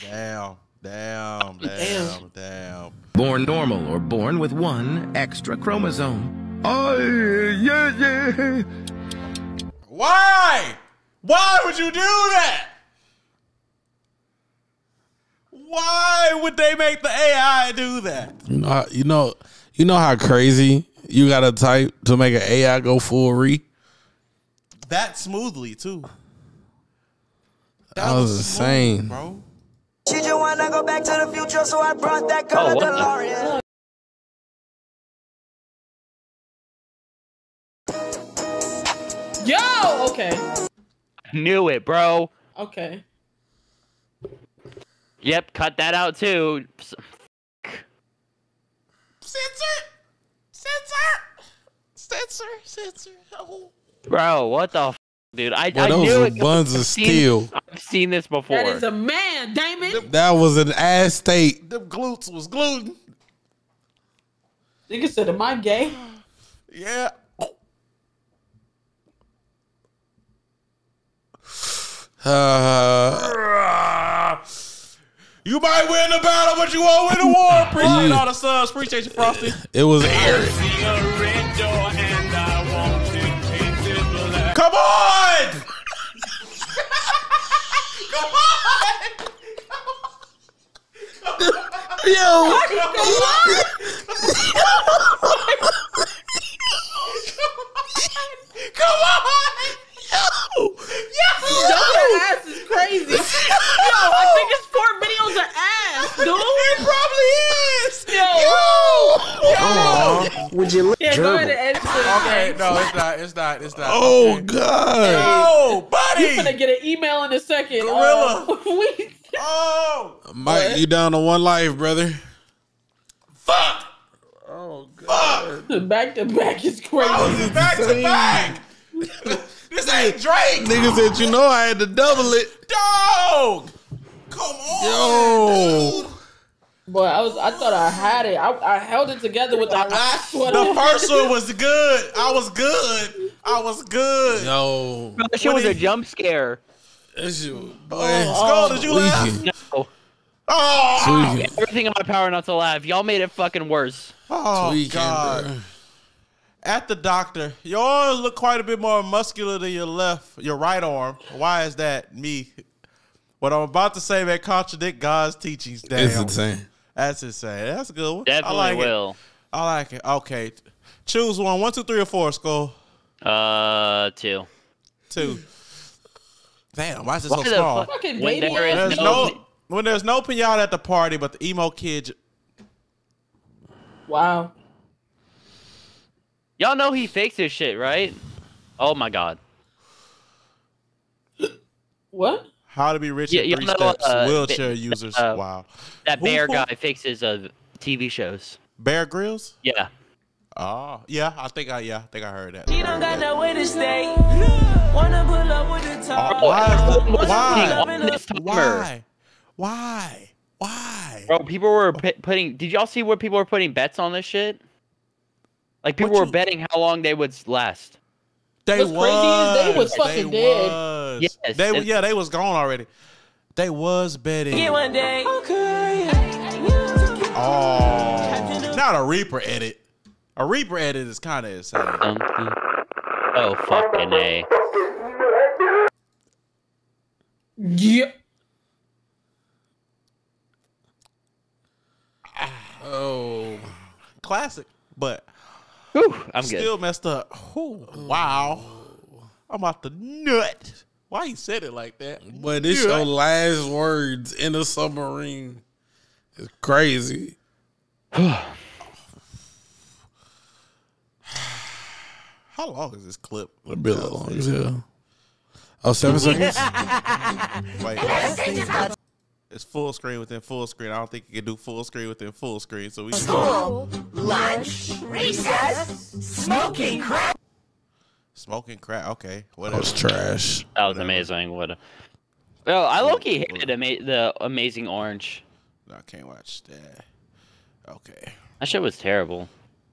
Speaker 1: damn, damn, damn, damn.
Speaker 16: Born normal or born with one extra chromosome. Oh, yeah, yeah.
Speaker 1: Why? Why would you do that? Why would they make the AI do that?
Speaker 3: You know, how- you know, you know how crazy you gotta type to make an AI go full re.
Speaker 1: That smoothly too.
Speaker 3: That was
Speaker 1: smooth,
Speaker 3: insane.
Speaker 1: bro.
Speaker 17: She just wanna go back to the future, so I brought that
Speaker 2: Oh,
Speaker 17: color
Speaker 2: what the-
Speaker 17: DeLorean.
Speaker 4: Yo, okay,
Speaker 2: Knew it, bro.
Speaker 4: okay.
Speaker 2: Yep, cut that out too. S-
Speaker 1: Sit censor, censor. Oh.
Speaker 2: Bro, what the f- dude? I,
Speaker 3: Boy,
Speaker 2: I
Speaker 3: those
Speaker 2: knew
Speaker 3: were
Speaker 2: it.
Speaker 3: buns of
Speaker 2: I've seen-
Speaker 3: steel.
Speaker 2: I've seen this before.
Speaker 4: That is a man, Damon.
Speaker 3: That was an ass state.
Speaker 1: Them glutes was gluten.
Speaker 4: Nigga said, "Am I gay?"
Speaker 1: Yeah.
Speaker 3: Uh,
Speaker 1: You might win the battle, but you won't win the war. Appreciate
Speaker 3: Yeah.
Speaker 1: all the subs. Appreciate you, Frosty.
Speaker 3: it was Eric.
Speaker 1: Come on! Come on!
Speaker 3: Yo.
Speaker 1: Come on! Yo!
Speaker 4: yo, Your ass is crazy. Yo, I think it's four videos of ass, dude.
Speaker 1: It probably is!
Speaker 4: Yo.
Speaker 1: Yo!
Speaker 10: Would you lick
Speaker 4: Yeah, go ahead and
Speaker 10: gerbil?
Speaker 4: edit it.
Speaker 1: Okay, no, it's not. It's not. It's not.
Speaker 3: Oh
Speaker 1: okay.
Speaker 3: God.
Speaker 1: Yo, buddy,
Speaker 4: you're gonna get an email in a second.
Speaker 1: Gorilla.
Speaker 4: Uh, we,
Speaker 1: Oh!
Speaker 3: Mike, you down to one life, brother.
Speaker 1: Fuck!
Speaker 3: Oh God. Fuck.
Speaker 4: back to back is crazy.
Speaker 1: Oh, back to back! This ain't Drake!
Speaker 3: Nigga said, you know I had to double it.
Speaker 1: Dog! Come on!
Speaker 3: Yo.
Speaker 4: Boy, I was I thought I had it. I, I held it together with that last one.
Speaker 1: The first one was good. I was good. I was good.
Speaker 3: Yo.
Speaker 2: Bro, that shit was a jump scare.
Speaker 3: That shit was, oh, boy. Oh.
Speaker 1: Skull, did you laugh?
Speaker 3: Tweaking.
Speaker 2: No.
Speaker 1: Oh!
Speaker 3: Tweaking.
Speaker 2: Everything in my power not to laugh. Y'all made it fucking worse.
Speaker 1: Oh,
Speaker 3: Tweaking,
Speaker 1: God.
Speaker 3: bro.
Speaker 1: At the doctor, your arms look quite a bit more muscular than your left, your right arm. Why is that? Me. What I'm about to say may contradict God's teachings. Damn.
Speaker 3: It's insane.
Speaker 1: That's insane. That's a good one.
Speaker 2: Definitely
Speaker 1: I like It. I like it. Okay. Choose one. One, two, three, or four, Skull.
Speaker 2: Uh, two.
Speaker 1: Two. Damn, why is it
Speaker 2: Why
Speaker 1: so
Speaker 2: the
Speaker 1: small?
Speaker 2: fuck-
Speaker 4: Fucking
Speaker 2: When
Speaker 4: baby
Speaker 2: there is.
Speaker 1: There's
Speaker 2: no-
Speaker 1: no when there's no pinata at the party, but the emo kid.
Speaker 4: Wow.
Speaker 2: Y'all know he fakes his shit, right? Oh my god.
Speaker 4: What?
Speaker 1: How to be rich
Speaker 2: Yeah,
Speaker 1: in three
Speaker 2: know,
Speaker 1: steps.
Speaker 2: uh,
Speaker 1: Wheelchair
Speaker 2: the-
Speaker 1: users.
Speaker 2: uh,
Speaker 1: wow.
Speaker 2: That
Speaker 1: Who-
Speaker 2: bear
Speaker 1: who-
Speaker 2: guy fakes uh, TV shows.
Speaker 1: Bear Grylls.
Speaker 2: Yeah.
Speaker 1: Oh yeah, I think I yeah, I think I heard that.
Speaker 17: You don't got nowhere to stay. Wanna pull up with the top.
Speaker 1: Oh, why? Why?
Speaker 2: putting on this timer.
Speaker 1: Why? Why? Why?
Speaker 2: Bro, people were pi- putting. Did y'all see where people were putting bets on this shit? Like people
Speaker 1: What
Speaker 2: were
Speaker 1: you-
Speaker 2: betting how long they would last.
Speaker 1: They
Speaker 4: What's crazy is they was
Speaker 1: They
Speaker 4: fucking dead.
Speaker 1: was.
Speaker 2: Yes,
Speaker 1: They
Speaker 2: and-
Speaker 1: yeah, they was gone already. They was betting.
Speaker 17: Get one day. Okay.
Speaker 1: Oh, not a Reaper edit. A Reaper edit is kind of insane.
Speaker 2: Something. Oh fucking a.
Speaker 4: Yeah.
Speaker 3: Oh.
Speaker 1: Classic, but
Speaker 2: Whew, I'm
Speaker 1: still
Speaker 2: good.
Speaker 1: messed up. Ooh, wow, I'm out the nut. Why you said it like that?
Speaker 3: But this
Speaker 1: Nut.
Speaker 3: your last words in a submarine. It's crazy.
Speaker 1: How long is this clip?
Speaker 3: It'll A bit long as hell. Oh, seven seconds?
Speaker 1: Wait. It's full screen within full screen. I don't think you can do full screen within full screen. So we
Speaker 17: School, lunch, recess, smoking crack.
Speaker 1: smoking crack. Okay,
Speaker 3: That was trash.
Speaker 2: That was amazing. What? A... Well, I low key hated ama- the Amazing Orange.
Speaker 1: No, I can't watch that. Okay.
Speaker 2: That shit was terrible.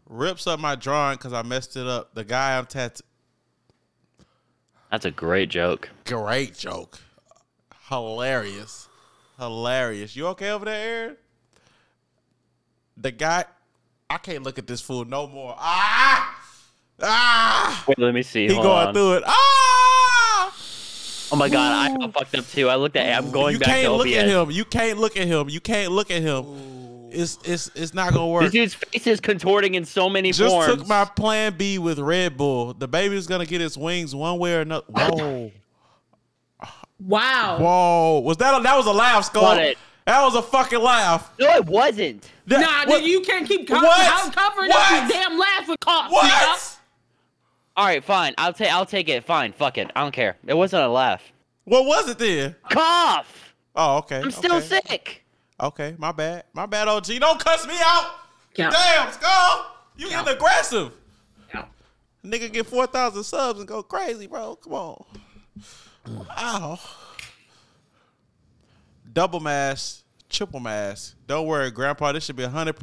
Speaker 1: Rips up my drawing because I messed it up. The guy I'm tattooed.
Speaker 2: That's a great joke.
Speaker 1: Great joke. Hilarious. Hilarious. You okay over there, Aaron? The guy. I can't look at this fool no more. Ah! Ah!
Speaker 2: Wait, let me see.
Speaker 1: He
Speaker 2: Hold
Speaker 1: going
Speaker 2: on.
Speaker 1: through it. Ah!
Speaker 2: Oh my god, I felt fucked up too. I looked at. I'm going
Speaker 1: you
Speaker 2: back
Speaker 1: can't
Speaker 2: to
Speaker 1: look
Speaker 2: OBS.
Speaker 1: at him. You can't look at him. You can't look at him. It's it's it's not gonna work.
Speaker 2: This dude's face is contorting in so many
Speaker 1: Just
Speaker 2: forms.
Speaker 1: took my plan B with Red Bull. The baby's gonna get his wings one way or another. Whoa.
Speaker 4: Wow.
Speaker 1: Whoa. Was that a, that was a laugh, Skull?
Speaker 2: It.
Speaker 1: That was a fucking laugh.
Speaker 2: No, it wasn't.
Speaker 1: That-
Speaker 4: Nah,
Speaker 1: what-
Speaker 4: you can't keep co-
Speaker 1: What?
Speaker 4: covering
Speaker 1: What?
Speaker 4: up your damn laugh with cops.
Speaker 1: What?
Speaker 4: nigga.
Speaker 2: All right, fine. I'll take. I'll take it. Fine. Fuck it. I don't care. It wasn't a laugh.
Speaker 1: What was it then?
Speaker 2: Cough.
Speaker 1: Oh, okay.
Speaker 2: I'm still
Speaker 1: okay.
Speaker 2: sick.
Speaker 1: Okay, my bad. My bad, OG. Don't cuss me out.
Speaker 4: Count.
Speaker 1: Damn, Skull. You getting aggressive. Nigga get four thousand subs and go crazy, bro. Come on. Wow. Double mask, triple mask. Don't worry, Grandpa. This should be a hundred.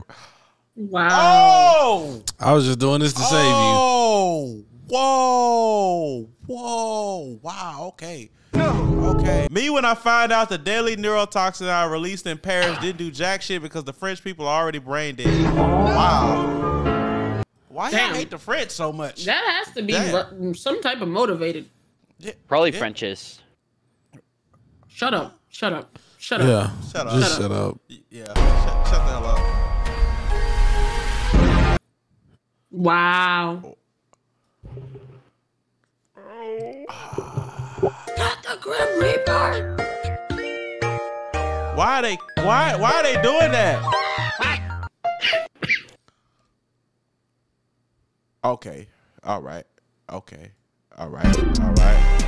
Speaker 4: Wow.
Speaker 1: Oh.
Speaker 3: I was just doing this to save you.
Speaker 1: Oh. Whoa. Whoa. Wow. Okay. Okay. Me when I find out the deadly neurotoxin I released in Paris didn't do jack shit because the French people are already brain dead. Wow. Why y'all
Speaker 4: Damn.
Speaker 1: hate the French so much?
Speaker 4: That has to be
Speaker 1: Damn.
Speaker 4: some type of motivated.
Speaker 2: Probably
Speaker 1: Yeah.
Speaker 2: French's.
Speaker 4: Shut up. Shut up. Shut up.
Speaker 3: Yeah.
Speaker 1: Shut up.
Speaker 3: Just shut up.
Speaker 1: Yeah. Shut, shut the hell up.
Speaker 4: Wow. Oh. Ah.
Speaker 6: Got the Grim Reaper.
Speaker 1: Why are they why why are they doing that? Okay. All right. Okay. All right. All right.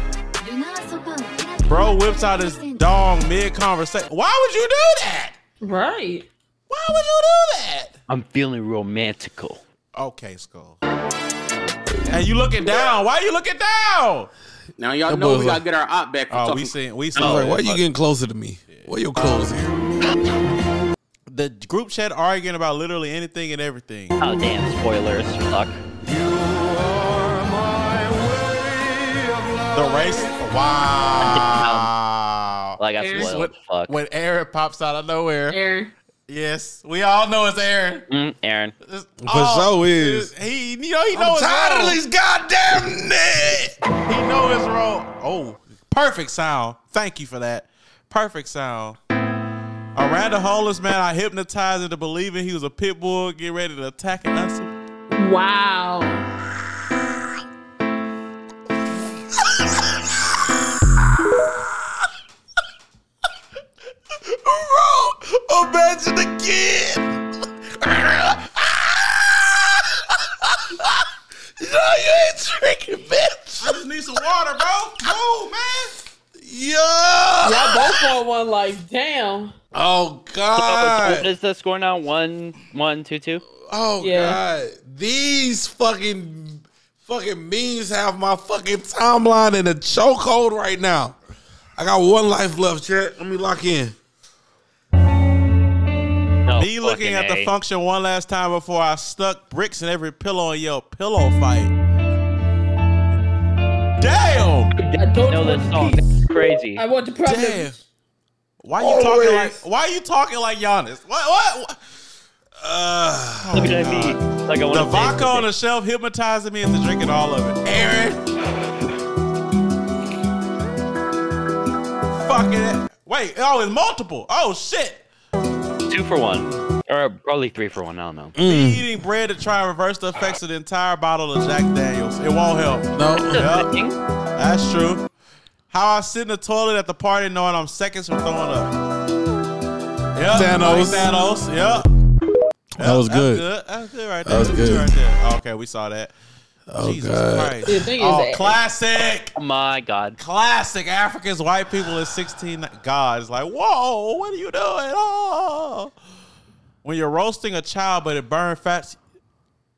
Speaker 1: Bro whips out his dong mid conversation. Why would you do that?
Speaker 4: Right.
Speaker 1: Why would you do that?
Speaker 2: I'm feeling romantical.
Speaker 1: Okay, Skull. And you looking down. Why are you looking down?
Speaker 18: Now y'all
Speaker 3: That
Speaker 18: know we gotta get our op back. For
Speaker 1: Oh,
Speaker 18: talking.
Speaker 1: we seen we
Speaker 3: I
Speaker 1: seen
Speaker 3: was like, why are you getting closer to me? Where your clothes here?
Speaker 1: the group chat arguing about literally anything and everything.
Speaker 2: Oh damn! Spoilers. Fuck.
Speaker 1: The race. Wow.
Speaker 2: Like I
Speaker 1: Aaron,
Speaker 2: spoiled.
Speaker 1: when,
Speaker 2: Fuck.
Speaker 1: when Aaron pops out of nowhere.
Speaker 4: Aaron.
Speaker 1: Yes, we all know it's Aaron.
Speaker 2: Mm, Aaron.
Speaker 3: For so is.
Speaker 1: He, you know, he
Speaker 3: I'm
Speaker 1: knows
Speaker 3: tired of these goddamn niggas.
Speaker 1: He know his role. Oh, perfect sound. Thank you for that. Perfect sound. Around a homeless man, I hypnotized into believing he was a pit bull getting ready to attack an us.
Speaker 4: Wow.
Speaker 3: Bro, imagine the kid. no, you ain't drinking, bitch.
Speaker 1: I just need some water, bro. Move, man.
Speaker 3: Yeah.
Speaker 4: Y'all both on one like, damn.
Speaker 3: Oh
Speaker 2: What
Speaker 3: God.
Speaker 2: is the score now? One, one, two, two.
Speaker 3: Oh
Speaker 4: Yeah.
Speaker 3: God. These fucking fucking memes have my fucking timeline in a chokehold right now. I got one life left, chat. Let me lock in.
Speaker 2: No,
Speaker 1: Me looking at
Speaker 2: fucking
Speaker 1: the
Speaker 2: A.
Speaker 1: function one last time before I stuck bricks in every pillow in your pillow fight. Damn.
Speaker 4: I don't
Speaker 2: know this song. It's crazy.
Speaker 4: I want the privilege.
Speaker 1: Damn. Why you talking like? Why you talking like Giannis? What? What? what? Uh,
Speaker 2: Look at me. Like I want
Speaker 1: the vodka on the shelf hypnotizing me into drinking all of it. Aaron. Fucking it. Wait. Oh, it's multiple. Oh shit.
Speaker 2: Two for one, or probably three for one. I don't know. Mm.
Speaker 1: Me eating bread to try and reverse the effects of the entire bottle of Jack Daniels. It won't help.
Speaker 3: No.
Speaker 1: Yep. That's true. How I sit in the toilet at the party knowing I'm seconds from throwing up. Yep.
Speaker 3: Thanos.
Speaker 1: like Thanos. Yep.
Speaker 3: That was
Speaker 1: That's
Speaker 3: good.
Speaker 1: good. That's good right
Speaker 3: That
Speaker 1: there.
Speaker 3: was
Speaker 1: That's
Speaker 3: good.
Speaker 1: right there. Oh, okay, we saw that.
Speaker 3: Oh
Speaker 1: Jesus
Speaker 3: God.
Speaker 1: Christ.
Speaker 4: The thing is
Speaker 1: oh,
Speaker 4: that-
Speaker 1: classic.
Speaker 2: Oh my god.
Speaker 1: Classic Africans, white people is 16. God, it's like, whoa, what are you doing? Oh. When you're roasting a child, but it burns fat.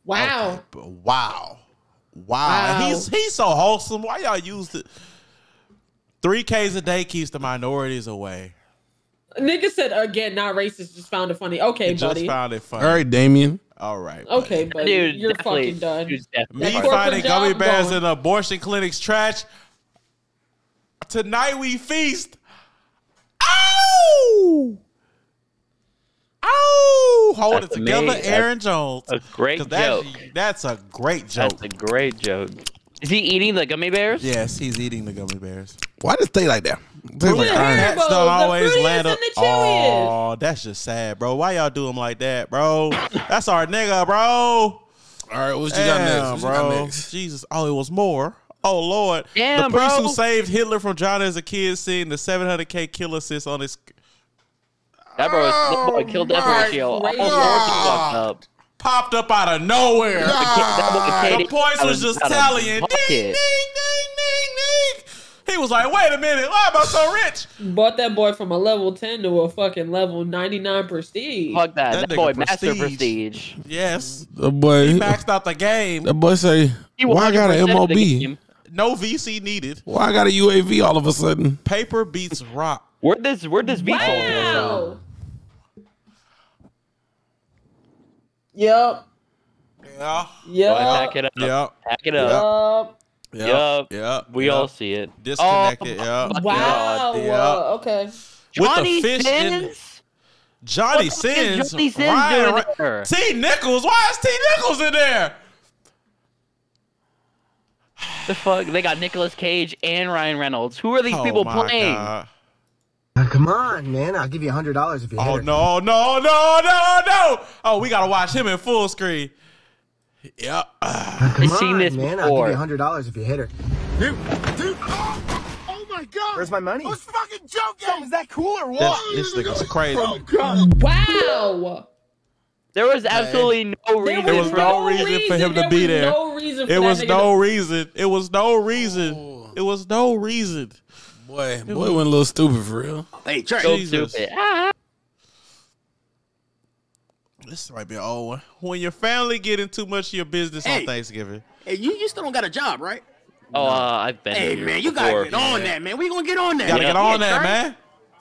Speaker 4: Wow.
Speaker 1: Wow. Wow.
Speaker 4: Wow.
Speaker 1: He's he's so wholesome. Why y'all use it? Three Ks a day keeps the minorities away.
Speaker 4: Nigga said again, not racist. Just found it funny. Okay,
Speaker 1: Just
Speaker 4: buddy.
Speaker 1: found it funny.
Speaker 3: All right, Damien.
Speaker 1: All right.
Speaker 4: Okay, buddy.
Speaker 2: Dude,
Speaker 4: You're fucking done.
Speaker 2: dude's
Speaker 1: Me finding gummy bears
Speaker 4: going.
Speaker 1: in abortion clinics trash. Tonight we feast. Ow! Ow! Hold
Speaker 2: That's
Speaker 1: it together,
Speaker 2: amazing.
Speaker 1: Aaron Jones.
Speaker 2: A great
Speaker 1: 'Cause that's,
Speaker 2: joke.
Speaker 1: That's a great joke.
Speaker 2: That's a great joke. Is he eating the gummy bears?
Speaker 1: yes, he's eating the gummy bears.
Speaker 3: Why does it stay like that? It tastes like
Speaker 4: Haribo,
Speaker 1: Cats don't
Speaker 4: the
Speaker 1: always land up. Oh, that's just sad, bro. Why y'all do him like that, bro? That's our nigga, bro.
Speaker 3: All right, what you got
Speaker 1: Damn,
Speaker 3: next? What you
Speaker 1: bro.
Speaker 3: got next?
Speaker 1: Jesus. Oh, it was more. Oh Lord.
Speaker 2: Damn,
Speaker 1: the priest
Speaker 2: bro.
Speaker 1: who saved Hitler from drowning as a kid seeing the 700k kill assist on his
Speaker 2: That bro is that boy kill death ratio. All
Speaker 4: God.
Speaker 2: sorts of fucked up.
Speaker 1: popped up out of nowhere.
Speaker 2: That boy
Speaker 1: The
Speaker 2: Katie
Speaker 1: points was just
Speaker 2: out
Speaker 1: tallying. Ding, ding, ding, ding. He was like, wait a minute, why am I so rich?
Speaker 4: Bought that boy from a level 10 to a fucking level 99 prestige.
Speaker 2: Fuck that.
Speaker 1: That
Speaker 2: That,
Speaker 1: nigga
Speaker 2: boy, master
Speaker 1: prestige.
Speaker 2: prestige.
Speaker 1: Yes.
Speaker 3: The boy,
Speaker 1: He maxed out the game.
Speaker 3: that boy say, why I got an
Speaker 2: 100% of the
Speaker 3: MOB?
Speaker 1: No VC needed.
Speaker 3: Why I got a UAV all of a sudden?
Speaker 1: Paper beats rock.
Speaker 2: Where'd this where'd this beat fall from?
Speaker 4: Wow. Yup.
Speaker 1: Yeah.
Speaker 2: Boy,
Speaker 4: Yup.
Speaker 2: Pack it up.
Speaker 1: Yep.
Speaker 2: Pack it up.
Speaker 4: Yup.
Speaker 2: Yup.
Speaker 1: Yep.
Speaker 2: We
Speaker 1: yep.
Speaker 2: all see it.
Speaker 1: disconnected.
Speaker 2: Oh,
Speaker 1: yep.
Speaker 4: Wow.
Speaker 1: Yep.
Speaker 4: uh, okay.
Speaker 1: With
Speaker 2: Johnny
Speaker 1: the fish in
Speaker 2: Sins?
Speaker 1: Johnny
Speaker 2: What the is
Speaker 1: Sins.
Speaker 2: Johnny Sins
Speaker 1: Ryan
Speaker 2: doing
Speaker 1: Ra- T Nichols. Why is T Nichols in there?
Speaker 2: The fuck? They got Nicolas Cage and Ryan Reynolds. Who are these
Speaker 1: Oh
Speaker 2: people playing?
Speaker 1: God.
Speaker 18: Come on, man. I'll give you a hundred dollars if you
Speaker 1: Oh
Speaker 18: hit her.
Speaker 1: no, no, no, no, no! Oh, we gotta watch him in full screen. Yep.
Speaker 18: Come
Speaker 2: I've seen
Speaker 18: on,
Speaker 2: this
Speaker 18: man. I'll give you a hundred dollars if you hit her.
Speaker 8: Dude, dude. Oh my god.
Speaker 18: Where's my money?
Speaker 8: I was fucking joking. is that cool or
Speaker 1: This,
Speaker 8: what?
Speaker 1: this nigga's crazy.
Speaker 4: Wow.
Speaker 2: There was absolutely no reason.
Speaker 1: There was no reason for him to
Speaker 4: there
Speaker 1: be
Speaker 4: was
Speaker 1: there.
Speaker 4: No reason for
Speaker 1: It was
Speaker 4: nigga
Speaker 1: no
Speaker 4: to-
Speaker 1: reason. It was no reason. It was no reason.
Speaker 3: Boy, boy went a little stupid for real.
Speaker 10: Hey, Trey.
Speaker 2: so
Speaker 1: Jesus.
Speaker 2: stupid. Ah.
Speaker 1: This might be an old one. When your family get in too much of your business on Thanksgiving.
Speaker 10: Hey, you, you still don't got a job, right?
Speaker 2: Oh, uh, I've been
Speaker 10: Hey,
Speaker 2: here
Speaker 10: man, you
Speaker 2: before.
Speaker 10: gotta get on that, man. We gonna get on that.
Speaker 1: Gotta get on
Speaker 10: Yeah,
Speaker 1: that, man.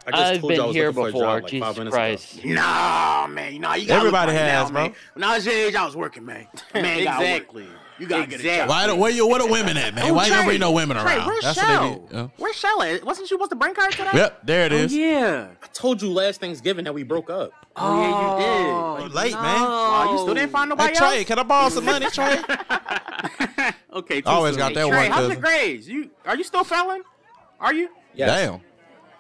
Speaker 10: I just
Speaker 2: I've
Speaker 10: told you I
Speaker 2: been
Speaker 10: was
Speaker 2: here
Speaker 10: looking for a
Speaker 2: before.
Speaker 10: job like
Speaker 2: Jesus
Speaker 10: five
Speaker 2: Christ.
Speaker 10: ago. Nah, man. Nah, you gotta
Speaker 1: Everybody
Speaker 10: look right
Speaker 1: has,
Speaker 10: now,
Speaker 1: bro.
Speaker 10: Man. When I was your age, I was working, man. Man, exactly. You gotta get a job.
Speaker 1: Why, do, where you, where the women at, man?
Speaker 10: Oh,
Speaker 1: Why you don't bring no women
Speaker 10: Trey,
Speaker 1: around?
Speaker 10: Where's
Speaker 1: what
Speaker 10: Shell?
Speaker 1: they do. Uh,
Speaker 10: Where's Shell at? Wasn't she supposed to bring her today?
Speaker 1: Yep, there it is.
Speaker 10: Oh, yeah. I told you last Thanksgiving that we broke up.
Speaker 2: Oh,
Speaker 10: yeah, you did.
Speaker 1: You late, man.
Speaker 10: Oh, you still didn't find
Speaker 1: Hey,
Speaker 10: nobody
Speaker 1: Trey,
Speaker 10: else?
Speaker 1: can I borrow some money, Trey?
Speaker 10: Okay, too
Speaker 1: Always
Speaker 10: soon.
Speaker 1: got
Speaker 10: Hey,
Speaker 1: that
Speaker 10: Trey,
Speaker 1: one
Speaker 10: How's
Speaker 1: cousin.
Speaker 10: your grades? You are you still felon? Are you?
Speaker 1: Damn.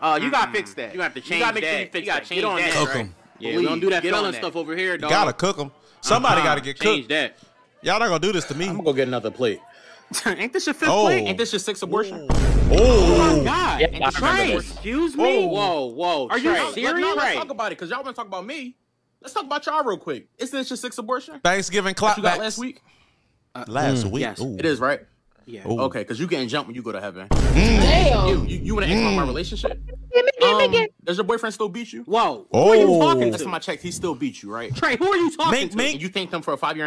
Speaker 10: Uh, you gotta fix that. You have to change
Speaker 19: gotta make
Speaker 10: that.
Speaker 19: sure you fix
Speaker 10: you gotta
Speaker 19: that.
Speaker 10: change
Speaker 19: Get on
Speaker 10: that.
Speaker 19: that,
Speaker 1: Cook
Speaker 10: right?
Speaker 1: 'em.
Speaker 19: Yeah, we don't do that
Speaker 10: Get
Speaker 19: felon
Speaker 10: on
Speaker 19: stuff over here,
Speaker 1: You gotta cook them. Somebody
Speaker 10: Uh-huh.
Speaker 1: gotta get
Speaker 19: Change
Speaker 1: cooked.
Speaker 19: that.
Speaker 1: Y'all not gonna do this to me.
Speaker 10: I'm gonna go get another plate. Ain't this your fifth
Speaker 1: Oh.
Speaker 10: plate? Ain't this your sixth abortion?
Speaker 1: Oh, my
Speaker 10: God.
Speaker 2: Yeah,
Speaker 10: Ain't
Speaker 2: I
Speaker 10: this
Speaker 2: remember
Speaker 10: your
Speaker 2: this.
Speaker 10: fourth?
Speaker 19: Excuse me?
Speaker 1: Oh.
Speaker 19: Whoa, whoa.
Speaker 10: Are you
Speaker 19: Trey.
Speaker 10: serious?
Speaker 19: No, let's
Speaker 10: Trey.
Speaker 19: talk about it because y'all want to talk about me. Let's talk about y'all real quick.
Speaker 10: Isn't this your sixth abortion?
Speaker 1: Thanksgiving
Speaker 10: That
Speaker 1: clap
Speaker 10: you got last week?
Speaker 1: Uh, last mm, week.
Speaker 10: Yes,
Speaker 1: Ooh.
Speaker 10: it is right.
Speaker 19: Yeah.
Speaker 1: Ooh.
Speaker 10: Okay, because you getting jumped when you go to heaven.
Speaker 4: Damn.
Speaker 10: You, you, you want to ask about my mm. relationship? Um, does your boyfriend still beat you?
Speaker 19: Whoa.
Speaker 1: Oh.
Speaker 19: Who are you oh.
Speaker 10: talking
Speaker 19: to?
Speaker 10: time I checked, he still beat you, right?
Speaker 19: Trey, who are you talking
Speaker 1: Mink,
Speaker 19: to?
Speaker 1: mink.
Speaker 10: And you thanked him for a five year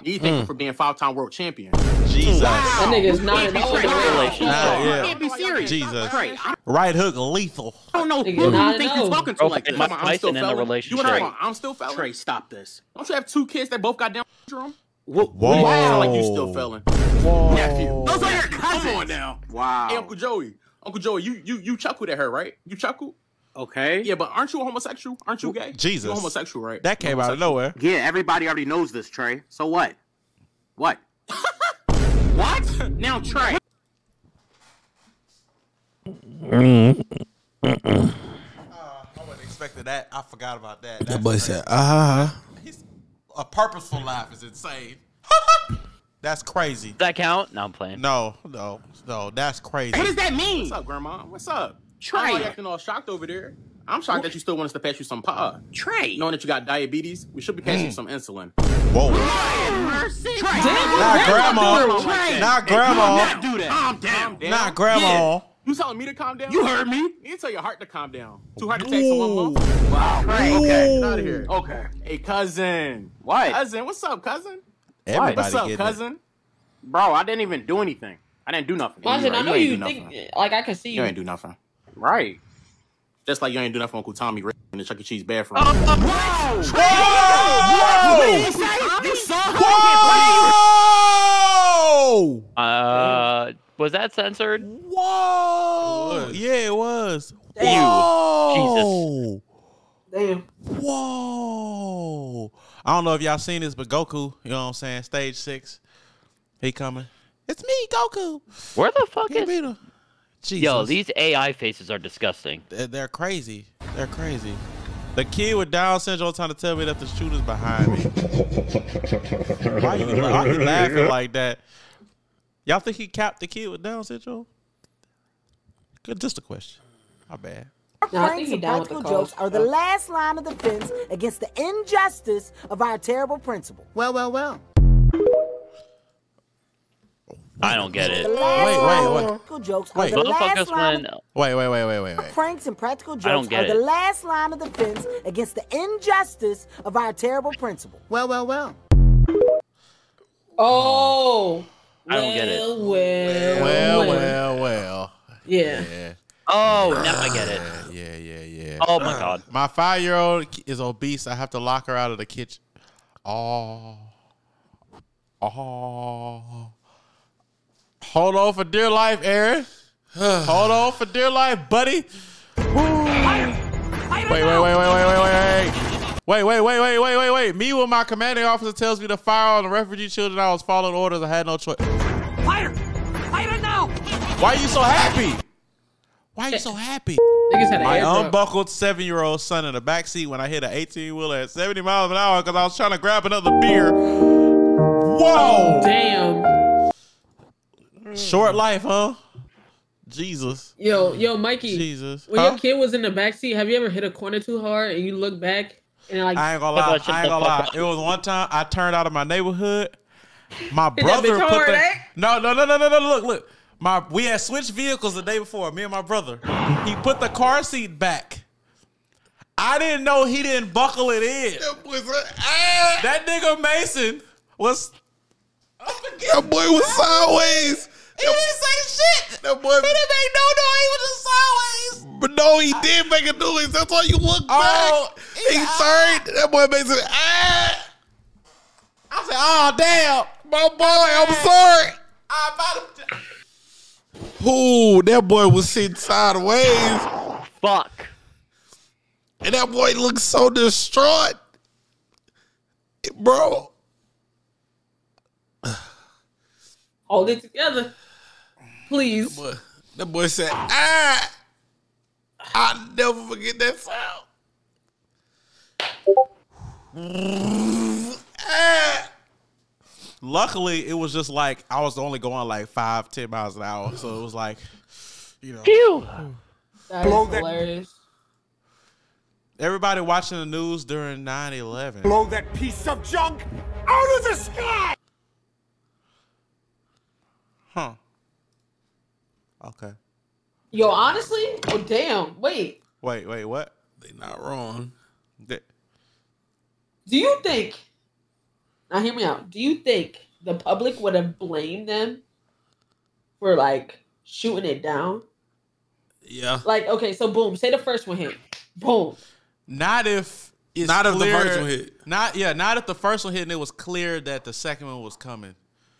Speaker 10: anniversary? You thanked him mm. for being five time world champion.
Speaker 1: Jesus.
Speaker 4: That nigga's not
Speaker 10: Can't
Speaker 4: an
Speaker 10: be.
Speaker 2: Relationship.
Speaker 1: Nah, yeah.
Speaker 10: can't be serious.
Speaker 1: Jesus.
Speaker 10: Trey, I
Speaker 1: Right hook lethal.
Speaker 10: I don't know who
Speaker 4: not
Speaker 10: you think
Speaker 4: know.
Speaker 10: you're talking to
Speaker 2: Bro,
Speaker 10: like this.
Speaker 2: Mike
Speaker 10: I'm
Speaker 2: Tyson
Speaker 10: still
Speaker 2: in the
Speaker 10: felon.
Speaker 2: relationship.
Speaker 10: You and I, I'm still felon.
Speaker 19: Trey, stop this.
Speaker 10: Don't you have two kids that both got down syndrome?
Speaker 19: Whoa.
Speaker 1: Whoa.
Speaker 10: You sound like you still felon. Nephew. Those are your cousins. Come on now.
Speaker 19: Wow.
Speaker 10: Hey, Uncle Joey. Uncle Joey, you you you chuckled at her, right? You chuckled?
Speaker 19: Okay.
Speaker 10: Yeah, but aren't you a homosexual? Aren't you gay?
Speaker 1: Jesus.
Speaker 10: You're homosexual, right?
Speaker 1: That came out of nowhere.
Speaker 19: Yeah, everybody already knows this, Trey. So what? What?
Speaker 10: What? Now, Trey.
Speaker 1: I wasn't expecting that. I forgot about that.
Speaker 3: That boy
Speaker 1: crazy.
Speaker 3: said, ah.
Speaker 1: He's, a purposeful laugh is insane. That's crazy.
Speaker 2: Does that count? No, I'm playing.
Speaker 1: No, no, no. That's crazy.
Speaker 10: What does that mean? What's up, Grandma? What's up?
Speaker 19: Trey.
Speaker 10: Why are you acting all shocked over there? I'm shocked that you still want us to pass you some pod.
Speaker 19: Trey.
Speaker 10: Knowing that you got diabetes, we should be passing you some insulin.
Speaker 1: Whoa.
Speaker 19: Mercy.
Speaker 10: Trey.
Speaker 1: Not grandma.
Speaker 10: Trey.
Speaker 1: Not grandma.
Speaker 10: Not do that. Calm down.
Speaker 1: Not grandma.
Speaker 10: You telling me to calm down?
Speaker 19: You heard me.
Speaker 10: You need to tell your heart to calm down. Two heart attacks in one month.
Speaker 19: Wow.
Speaker 10: Trey, okay, get out of here.
Speaker 19: Okay.
Speaker 10: Hey, cousin.
Speaker 19: What?
Speaker 10: Cousin, what's up, cousin?
Speaker 1: Everybody
Speaker 10: what's up,
Speaker 1: getting it.
Speaker 10: cousin?
Speaker 19: Bro, I didn't even do anything. I didn't do nothing.
Speaker 4: Martin, I know
Speaker 10: You
Speaker 4: you, think
Speaker 10: nothing.
Speaker 4: like I can see
Speaker 10: You
Speaker 4: you.
Speaker 10: ain't do nothing.
Speaker 19: Right.
Speaker 10: Just like you ain't do nothing for Uncle Tommy in the Chuck E. Cheese bathroom.
Speaker 19: Whoa!
Speaker 1: Whoa!
Speaker 10: You saw?
Speaker 1: Whoa!
Speaker 2: Uh, was that censored?
Speaker 1: Whoa! Yeah, it was.
Speaker 2: Ew.
Speaker 1: Whoa!
Speaker 4: Damn.
Speaker 1: Whoa! I don't know if y'all seen this, but Goku, you know what I'm saying? Stage six, he coming. It's me, Goku.
Speaker 2: Where the fuck
Speaker 1: Can't
Speaker 2: is?
Speaker 1: Beat him. Jesus.
Speaker 2: Yo, these AI faces are disgusting.
Speaker 1: They're, they're crazy. They're crazy. The kid with Down syndrome trying to tell me that the shooter's behind me. why, you, why you laughing like that? Y'all think he capped the kid with Down syndrome? Good, just a question. My bad.
Speaker 4: No, I think
Speaker 20: Pranks
Speaker 4: he
Speaker 20: and
Speaker 4: down
Speaker 20: practical jokes are the last line of defense against the injustice of our terrible principle.
Speaker 19: Well, well, well.
Speaker 2: I don't get it.
Speaker 1: Wait, wait, wait.
Speaker 20: practical jokes
Speaker 1: Wait.
Speaker 20: are the last
Speaker 2: Motherfuckers
Speaker 20: line
Speaker 2: when
Speaker 20: of
Speaker 1: Wait, wait, wait, wait, wait, wait.
Speaker 20: pranks and practical
Speaker 2: I don't
Speaker 20: jokes
Speaker 2: get
Speaker 20: are the last line of defense against the injustice of our terrible principle. Well, well, well.
Speaker 4: Oh.
Speaker 2: I don't get it.
Speaker 4: Well, well,
Speaker 1: Well, well, well.
Speaker 4: Yeah.
Speaker 1: Yeah.
Speaker 2: Oh, now I get it.
Speaker 1: Yeah, yeah, yeah.
Speaker 2: Oh my god.
Speaker 1: My five year old is obese. I have to lock her out of the kitchen. Oh. Oh. Hold on for dear life, Aaron. Hold on for dear life, buddy. Woo. Wait, wait, wait, wait, wait, wait, wait. Wait, wait, wait, wait, wait, wait, wait. Me when my commanding officer tells me to fire on the refugee children, I was following orders. I had no choice.
Speaker 8: Fire! Fire now!
Speaker 1: Why are you so happy? Why are you so happy?
Speaker 4: Niggas
Speaker 1: My unbuckled seven year old son in the back seat when I hit an 18 wheeler at 70 miles an hour because I was trying to grab another beer. Whoa!
Speaker 4: Damn.
Speaker 1: Short life, huh? Jesus.
Speaker 4: Yo, yo, Mikey.
Speaker 1: Jesus.
Speaker 4: When
Speaker 1: Huh?
Speaker 4: your kid was in the backseat, have you ever hit a corner too hard and you look back and like
Speaker 1: I ain't gonna lie. I ain't gonna lie. It was one time I turned out of my neighborhood. My brother
Speaker 4: bitch
Speaker 1: put
Speaker 4: hard,
Speaker 1: the
Speaker 4: eh?
Speaker 1: no, no, no, no, no, no. Look, look. My we had switched vehicles the day before. Me and my brother. He put the car seat back. I didn't know he didn't buckle it in. That nigga Mason was.
Speaker 3: That boy was sideways.
Speaker 1: He didn't say shit.
Speaker 3: That boy.
Speaker 1: He didn't make no noise. He was just sideways.
Speaker 3: But no, he did make a noise. That's why you look
Speaker 1: Oh,
Speaker 3: back. He turned. That boy makes it. Ah,
Speaker 1: I said, "Oh damn,
Speaker 3: my boy. I'm sorry.
Speaker 1: I about to."
Speaker 3: Ooh, that boy was sitting sideways,
Speaker 2: Fuck.
Speaker 3: and that boy looked so distraught, bro.
Speaker 4: hold it together. Please.
Speaker 3: Boy, that boy said, "Ah, I'll never forget that sound." ah.
Speaker 1: Luckily, it was just like I was only going like five, ten miles an hour, so it was like, you know,
Speaker 2: Phew.
Speaker 4: That is hilarious.
Speaker 1: everybody watching the news during 9-11.
Speaker 8: Blow that piece of junk out of the sky!
Speaker 1: Huh. Okay.
Speaker 4: Yo, honestly, oh damn. Wait.
Speaker 1: Wait, wait, what?
Speaker 3: They not wrong.
Speaker 1: Th-
Speaker 4: Do you think now hear me out. Do you think the public would have blamed them for like shooting it down?
Speaker 3: Yeah.
Speaker 4: Like, okay, so boom, say the first one hit. Boom.
Speaker 1: Not if it's
Speaker 3: Not if the first one hit.
Speaker 1: Not yeah, not if the first one hit and it was clear that the second one was coming.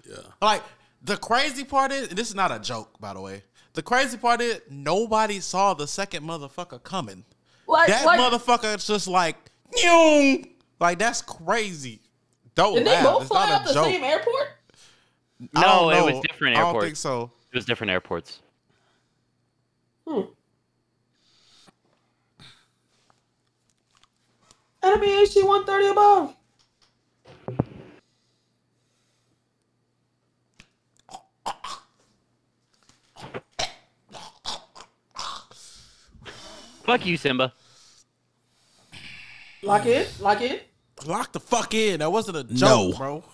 Speaker 3: Yeah.
Speaker 1: Like the crazy part is, and this is not a joke, by the way. The crazy part is nobody saw the second motherfucker coming.
Speaker 4: Like,
Speaker 1: that
Speaker 4: like
Speaker 1: motherfucker just like, "Nyong." like that's crazy. Don't
Speaker 4: did they both
Speaker 1: It's
Speaker 4: fly out
Speaker 1: a
Speaker 4: the
Speaker 1: joke.
Speaker 4: same airport?
Speaker 2: No, it was
Speaker 1: know.
Speaker 2: different
Speaker 1: I
Speaker 2: airports.
Speaker 1: don't think so.
Speaker 2: It was different airports.
Speaker 4: Hmm. Enemy AC 130 above.
Speaker 2: Fuck you, Simba.
Speaker 4: Lock in, lock in.
Speaker 1: Lock the fuck in. That wasn't a
Speaker 3: No.
Speaker 1: joke, bro.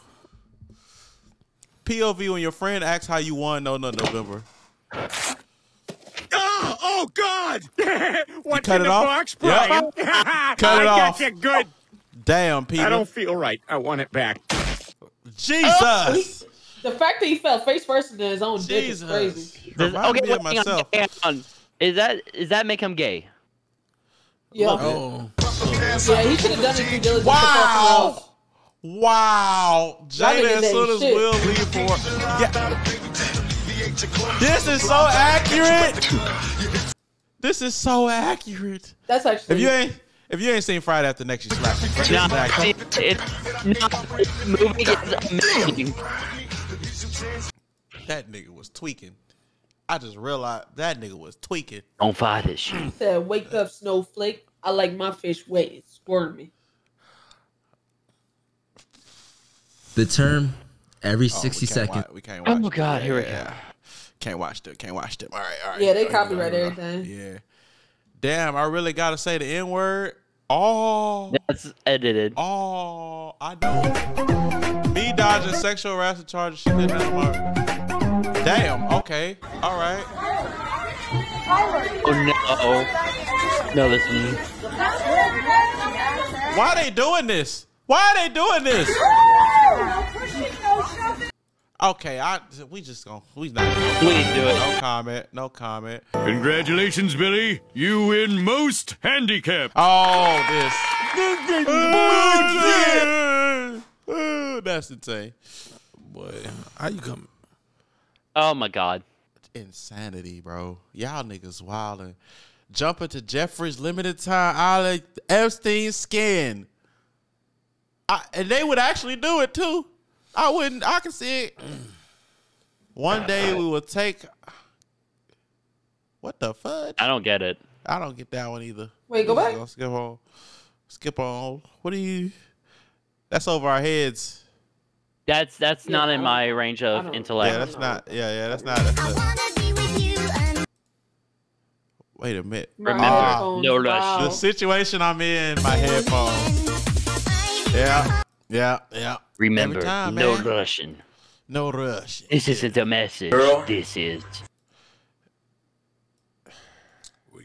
Speaker 1: POV when your friend asks how you won, no, no, November.
Speaker 8: Oh, oh God! What's
Speaker 1: cut
Speaker 8: in
Speaker 1: it
Speaker 8: the
Speaker 1: off?
Speaker 8: box,
Speaker 1: Yep.
Speaker 8: Brian?
Speaker 1: Cut it
Speaker 8: I
Speaker 1: off.
Speaker 8: got you good.
Speaker 1: Damn, Peter.
Speaker 8: I don't feel right. I want it back.
Speaker 1: Jesus.
Speaker 4: The fact that he fell face first into his own dick is crazy.
Speaker 2: Does, okay,
Speaker 1: me of
Speaker 2: wait, hang on,
Speaker 1: myself.
Speaker 2: on. Is that is that make him gay?
Speaker 4: Yeah.
Speaker 3: Oh.
Speaker 4: Yeah, he should have done his due diligence.
Speaker 1: Wow.
Speaker 4: before
Speaker 1: Wow. Jada, as soon as
Speaker 4: shit.
Speaker 1: Will leave for. Yeah. This is so accurate. This is so accurate.
Speaker 4: That's actually.
Speaker 1: If you ain't. If you ain't seen Friday After Next, you slap me.
Speaker 2: No,
Speaker 1: accurate.
Speaker 2: it, it, no, movie is amazing.
Speaker 1: That nigga was tweaking. I just realized that nigga was tweaking.
Speaker 2: Don't fight this shit.
Speaker 4: said, "Wake up, snowflake. I like my fish wet. It's squirmy."
Speaker 21: The term every
Speaker 1: Oh,
Speaker 21: 60
Speaker 1: we
Speaker 21: seconds.
Speaker 1: wa- we can't
Speaker 2: Oh my
Speaker 1: it.
Speaker 2: God, here we
Speaker 1: Yeah.
Speaker 2: go.
Speaker 1: Can't watch them. Can't watch them. All right, all right.
Speaker 4: Yeah, they
Speaker 1: All right,
Speaker 4: copyright
Speaker 1: all right.
Speaker 4: everything.
Speaker 1: Yeah. Damn, I really gotta say the N word. Oh,
Speaker 2: That's edited.
Speaker 1: oh, I know. Me dodging sexual harassment charges. She did that. on my- Damn. Okay. All right.
Speaker 2: Oh no. No, this me.
Speaker 1: Why are they doing this? Why are they doing this? Okay, I we just gonna we not gonna
Speaker 2: Please do it.
Speaker 1: No comment. No comment.
Speaker 22: Congratulations, Billy. You win most handicap.
Speaker 1: Oh, this. Oh, That's insane.
Speaker 3: Boy, how you come?
Speaker 2: Oh my god.
Speaker 1: Insanity, bro. Y'all niggas wildin'. Jumping to Jeffrey's limited time island Epstein skin. I, and they would actually do it too. I wouldn't. I can see it. One day we will take. What the fuck?
Speaker 2: I don't get it.
Speaker 1: I don't get that one either.
Speaker 4: Wait, go back.
Speaker 1: Skip on. Skip on. What do you? That's over our heads.
Speaker 2: That's that's
Speaker 4: Yeah,
Speaker 2: not in my range of intellect.
Speaker 1: Yeah, that's not. Yeah, yeah, that's not. That's not wait a minute.
Speaker 2: Remember,
Speaker 1: Ah,
Speaker 2: no rush.
Speaker 1: The situation I'm in, my headphones. Yeah, yeah, yeah.
Speaker 2: Remember,
Speaker 1: time,
Speaker 2: no
Speaker 1: man.
Speaker 2: rushing.
Speaker 1: No rush.
Speaker 2: This isn't a message.
Speaker 10: Girl.
Speaker 2: This is.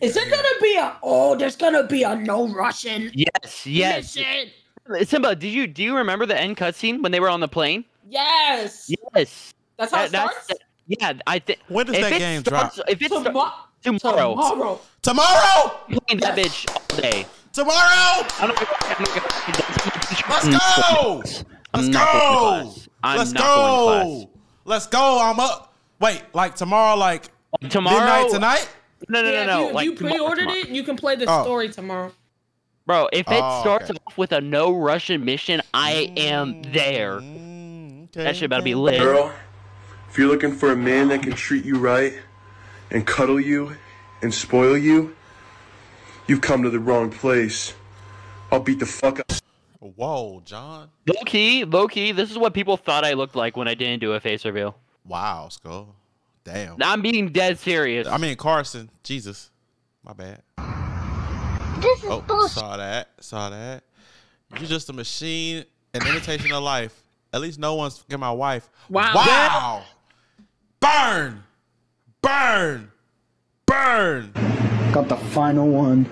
Speaker 4: Is there gonna be a oh? There's gonna be a no Russian.
Speaker 2: Yes, yes.
Speaker 4: Mission.
Speaker 2: Simba, did you do you remember the end cutscene when they were on the plane?
Speaker 4: Yes.
Speaker 2: Yes.
Speaker 4: That's how it
Speaker 2: That-
Speaker 4: starts.
Speaker 2: yeah, I think.
Speaker 1: When does
Speaker 2: if
Speaker 1: that
Speaker 2: it
Speaker 1: game
Speaker 2: starts,
Speaker 1: drop?
Speaker 2: If it's
Speaker 4: Tomo-
Speaker 2: tomorrow,
Speaker 4: tomorrow.
Speaker 1: Tomorrow.
Speaker 2: playing that bitch all day.
Speaker 1: Tomorrow.
Speaker 2: I'm not gonna, I'm not gonna,
Speaker 1: Let's
Speaker 2: I'm not
Speaker 1: go.
Speaker 2: going to class. I'm
Speaker 1: Let's
Speaker 2: not going to
Speaker 1: go.
Speaker 2: class. I'm
Speaker 1: Let's
Speaker 2: not going to
Speaker 1: go. Let's go. I'm up. Wait, like tomorrow, like
Speaker 2: class. Tomorrow,
Speaker 1: midnight tonight.
Speaker 2: No, no,
Speaker 4: yeah,
Speaker 2: no, no.
Speaker 4: If you,
Speaker 2: like
Speaker 4: you pre-ordered it, you can play the
Speaker 1: Oh.
Speaker 4: story tomorrow.
Speaker 2: Bro, if it
Speaker 1: Oh,
Speaker 2: starts
Speaker 1: okay.
Speaker 2: off with a no Russian mission, I am there.
Speaker 1: Mm, okay,
Speaker 2: That shit about to be lit.
Speaker 23: Girl, if you're looking for a man that can treat you right and cuddle you and spoil you, you've come to the wrong place. I'll beat the fuck up.
Speaker 1: Whoa, John.
Speaker 2: Low key, low key, this is what people thought I looked like when I didn't do a face reveal.
Speaker 1: Wow, Skull. Damn.
Speaker 2: I'm being dead serious.
Speaker 1: I mean Carson. Jesus. My bad.
Speaker 6: This is
Speaker 1: Oh,
Speaker 6: bullshit.
Speaker 1: saw that. Saw that. You're just a machine, an imitation of life. At least no one's fucking my wife.
Speaker 4: Wow.
Speaker 1: Wow. Burn. Burn. Burn.
Speaker 18: Got the final one.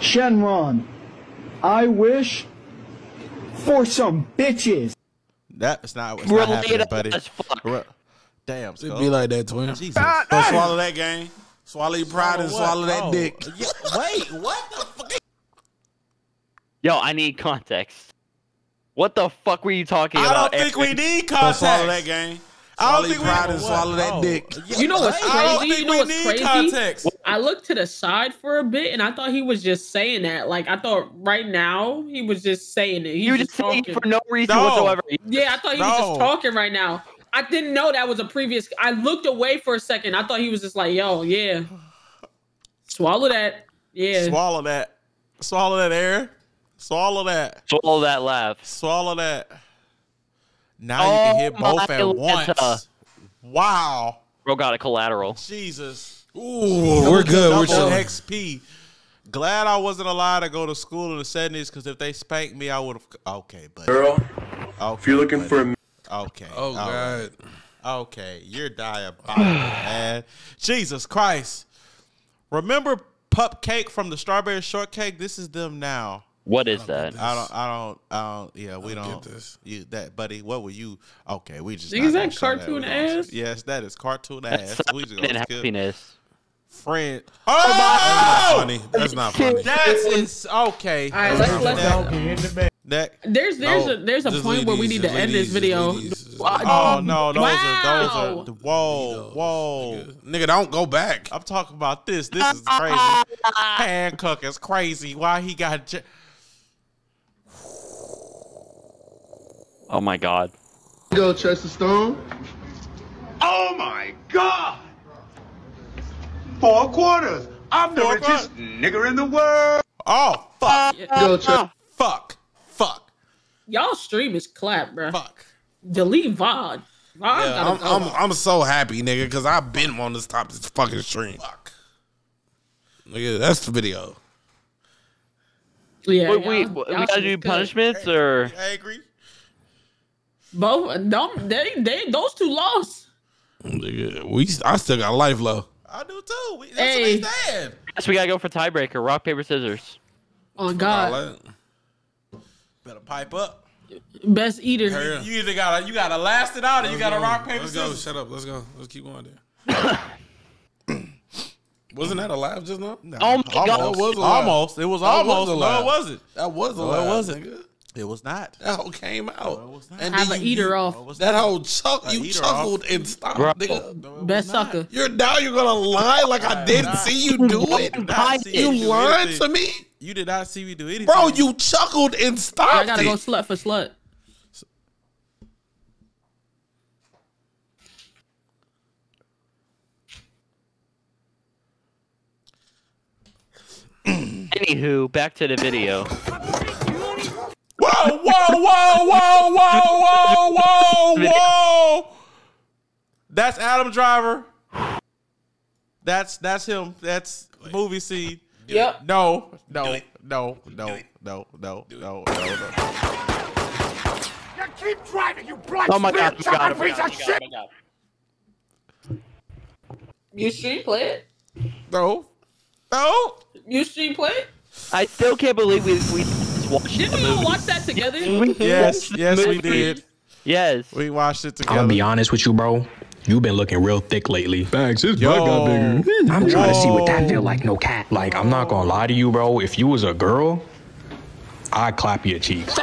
Speaker 18: Shenron, I wish for some bitches.
Speaker 1: That is not what's not happening,
Speaker 2: Relatable
Speaker 1: buddy.
Speaker 2: as fuck.
Speaker 1: Re- Damn,
Speaker 3: It
Speaker 1: Skull.
Speaker 3: be like that, twin.
Speaker 1: Jesus.
Speaker 3: Don't swallow that game. Swallow your pride and swallow that
Speaker 1: Oh,
Speaker 3: dick.
Speaker 1: yeah, wait, what the fuck?
Speaker 2: Yo, I need context. What the fuck were you talking
Speaker 1: I
Speaker 2: about?
Speaker 1: I don't think we
Speaker 2: Aaron?
Speaker 1: need
Speaker 3: Don't
Speaker 1: context.
Speaker 3: swallow that game.
Speaker 1: I don't
Speaker 3: Swallow your
Speaker 1: think we-
Speaker 3: pride and swallow that
Speaker 1: Oh.
Speaker 3: dick.
Speaker 4: You know what's
Speaker 1: I don't
Speaker 4: crazy?
Speaker 1: think
Speaker 4: You know
Speaker 1: we
Speaker 4: what's
Speaker 1: need
Speaker 4: crazy?
Speaker 1: context.
Speaker 4: I looked to the side for a bit and I thought he was just saying that. Like I thought right now he was just saying it. He's
Speaker 2: You were
Speaker 4: just
Speaker 2: just
Speaker 4: talking.
Speaker 2: for no reason
Speaker 1: No.
Speaker 2: whatsoever.
Speaker 4: Yeah, I thought he was just talking right now. I didn't know that was a previous. I looked away for a second. I thought he was just like, "Yo, yeah, swallow that." Yeah,
Speaker 1: Swallow that. Swallow that air. Swallow that.
Speaker 2: Swallow that laugh.
Speaker 1: Swallow that. Now you can
Speaker 2: Oh
Speaker 1: hit both at
Speaker 2: Lanta.
Speaker 1: once. Wow.
Speaker 2: Bro got a collateral.
Speaker 1: Jesus.
Speaker 3: Ooh, we're good. We're
Speaker 1: Double
Speaker 3: chilling.
Speaker 1: XP. Glad I wasn't allowed to go to school in the 70s because if they spanked me, I would have. Okay, buddy.
Speaker 23: Girl,
Speaker 1: Okay,
Speaker 23: if you're looking
Speaker 1: buddy.
Speaker 23: for a
Speaker 1: Okay.
Speaker 3: Oh
Speaker 1: all right.
Speaker 3: God.
Speaker 1: Okay, you're diabolical, man. Jesus Christ. Remember Pup Cake from the Strawberry Shortcake? This is them now.
Speaker 2: What is that?
Speaker 1: I don't, I don't, I don't. Yeah, we
Speaker 3: I don't
Speaker 1: don't.
Speaker 3: get this.
Speaker 1: You that, buddy? What were you? Okay, we just.
Speaker 4: Is that
Speaker 1: gonna show
Speaker 4: cartoon
Speaker 1: We gonna-
Speaker 4: ass?
Speaker 1: Yes, that is cartoon
Speaker 2: That's
Speaker 1: ass. We just gonna skip.
Speaker 2: happiness.
Speaker 1: Friend.
Speaker 3: That's
Speaker 1: Oh,
Speaker 3: not funny. That's not funny.
Speaker 1: That's is okay.
Speaker 4: All right, let's let's.
Speaker 1: That,
Speaker 4: There's there's
Speaker 1: No,
Speaker 4: a there's a point where we need to end this video.
Speaker 3: just leave these, just
Speaker 4: Wow.
Speaker 3: leave
Speaker 1: oh no, those are those are. the- Whoa, whoa.
Speaker 3: Nigga, don't go back.
Speaker 1: I'm talking about this. This is crazy. Hancock is crazy. Why he got?
Speaker 2: Oh my god.
Speaker 18: Go, Chester Stone.
Speaker 8: Oh my god! Four quarters. I'm the
Speaker 1: Four
Speaker 8: richest nigger in the world.
Speaker 1: oh fuck,
Speaker 18: Go, Chester.
Speaker 1: fuck, fuck,
Speaker 4: Y'all stream is clap, bro.
Speaker 1: fuck.
Speaker 4: Delete VOD. VOD
Speaker 3: Yeah, I'm,
Speaker 4: go.
Speaker 3: I'm, I'm so happy, nigga, because I've been on this top of this fucking stream.
Speaker 1: Fuck.
Speaker 3: Nigga, that's the video.
Speaker 4: yeah,
Speaker 2: Wait,
Speaker 4: y'all-
Speaker 2: wait, we gotta do
Speaker 4: good.
Speaker 2: punishments or
Speaker 1: I agree.
Speaker 4: Both don't they they those two lost.
Speaker 3: We I still got life low.
Speaker 1: I do too. We, that's
Speaker 4: Hey.
Speaker 1: what they said.
Speaker 2: Guess we gotta go for tiebreaker. Rock paper scissors.
Speaker 4: Oh God,
Speaker 1: Better pipe up.
Speaker 4: best eater.
Speaker 1: You, you either gotta you gotta last it out or you
Speaker 3: Let's
Speaker 1: gotta
Speaker 3: go.
Speaker 1: rock paper
Speaker 3: Let's go.
Speaker 1: scissors.
Speaker 3: Shut up. Let's go. Let's keep going there. Wasn't that a laugh just now?
Speaker 1: No,
Speaker 2: Oh my God.
Speaker 3: That was a
Speaker 1: almost. It was
Speaker 3: That
Speaker 1: almost.
Speaker 3: a
Speaker 1: no, it wasn't.
Speaker 3: That was a
Speaker 1: No,
Speaker 3: laugh.
Speaker 1: it wasn't.
Speaker 3: Nigga.
Speaker 1: It was not.
Speaker 3: That whole came out. And
Speaker 4: Have
Speaker 3: then
Speaker 4: an
Speaker 3: you-
Speaker 4: eater
Speaker 3: you-
Speaker 4: off.
Speaker 3: That whole chuck,
Speaker 1: A
Speaker 3: you chuckled
Speaker 1: off.
Speaker 3: and stopped,
Speaker 2: Bro.
Speaker 3: nigga.
Speaker 4: Best sucker.
Speaker 3: You're now you're gonna lie like I didn't see you do it. You lied to me,
Speaker 1: You did not see me do anything.
Speaker 3: bro. You chuckled and stopped.
Speaker 4: I gotta go slut for slut.
Speaker 2: Anywho, back to the video.
Speaker 1: Whoa, whoa, whoa, whoa, whoa, whoa, whoa, whoa. That's Adam Driver. That's that's him. That's movie scene.
Speaker 4: Yep.
Speaker 1: No, no, no, no, no, no, no, no, no.
Speaker 8: Keep driving, you black
Speaker 2: Oh my god, oh my god, my
Speaker 8: piece
Speaker 2: god,
Speaker 8: of shit!
Speaker 2: oh my god.
Speaker 4: You stream play it.
Speaker 1: No. No.
Speaker 4: You stream play it.
Speaker 2: I still can't believe we we watched
Speaker 4: Didn't we all watch that together?
Speaker 1: Yes, yes, we did.
Speaker 2: Yes.
Speaker 1: We watched it
Speaker 24: I'm
Speaker 1: together.
Speaker 24: gonna be honest with you, bro. You've been looking real thick lately.
Speaker 22: Facts, his
Speaker 1: Yo.
Speaker 22: butt got bigger.
Speaker 24: I'm trying to see what that feel like, no cat. Like, I'm not gonna lie to you, bro. If you was a girl, I'd clap your cheeks.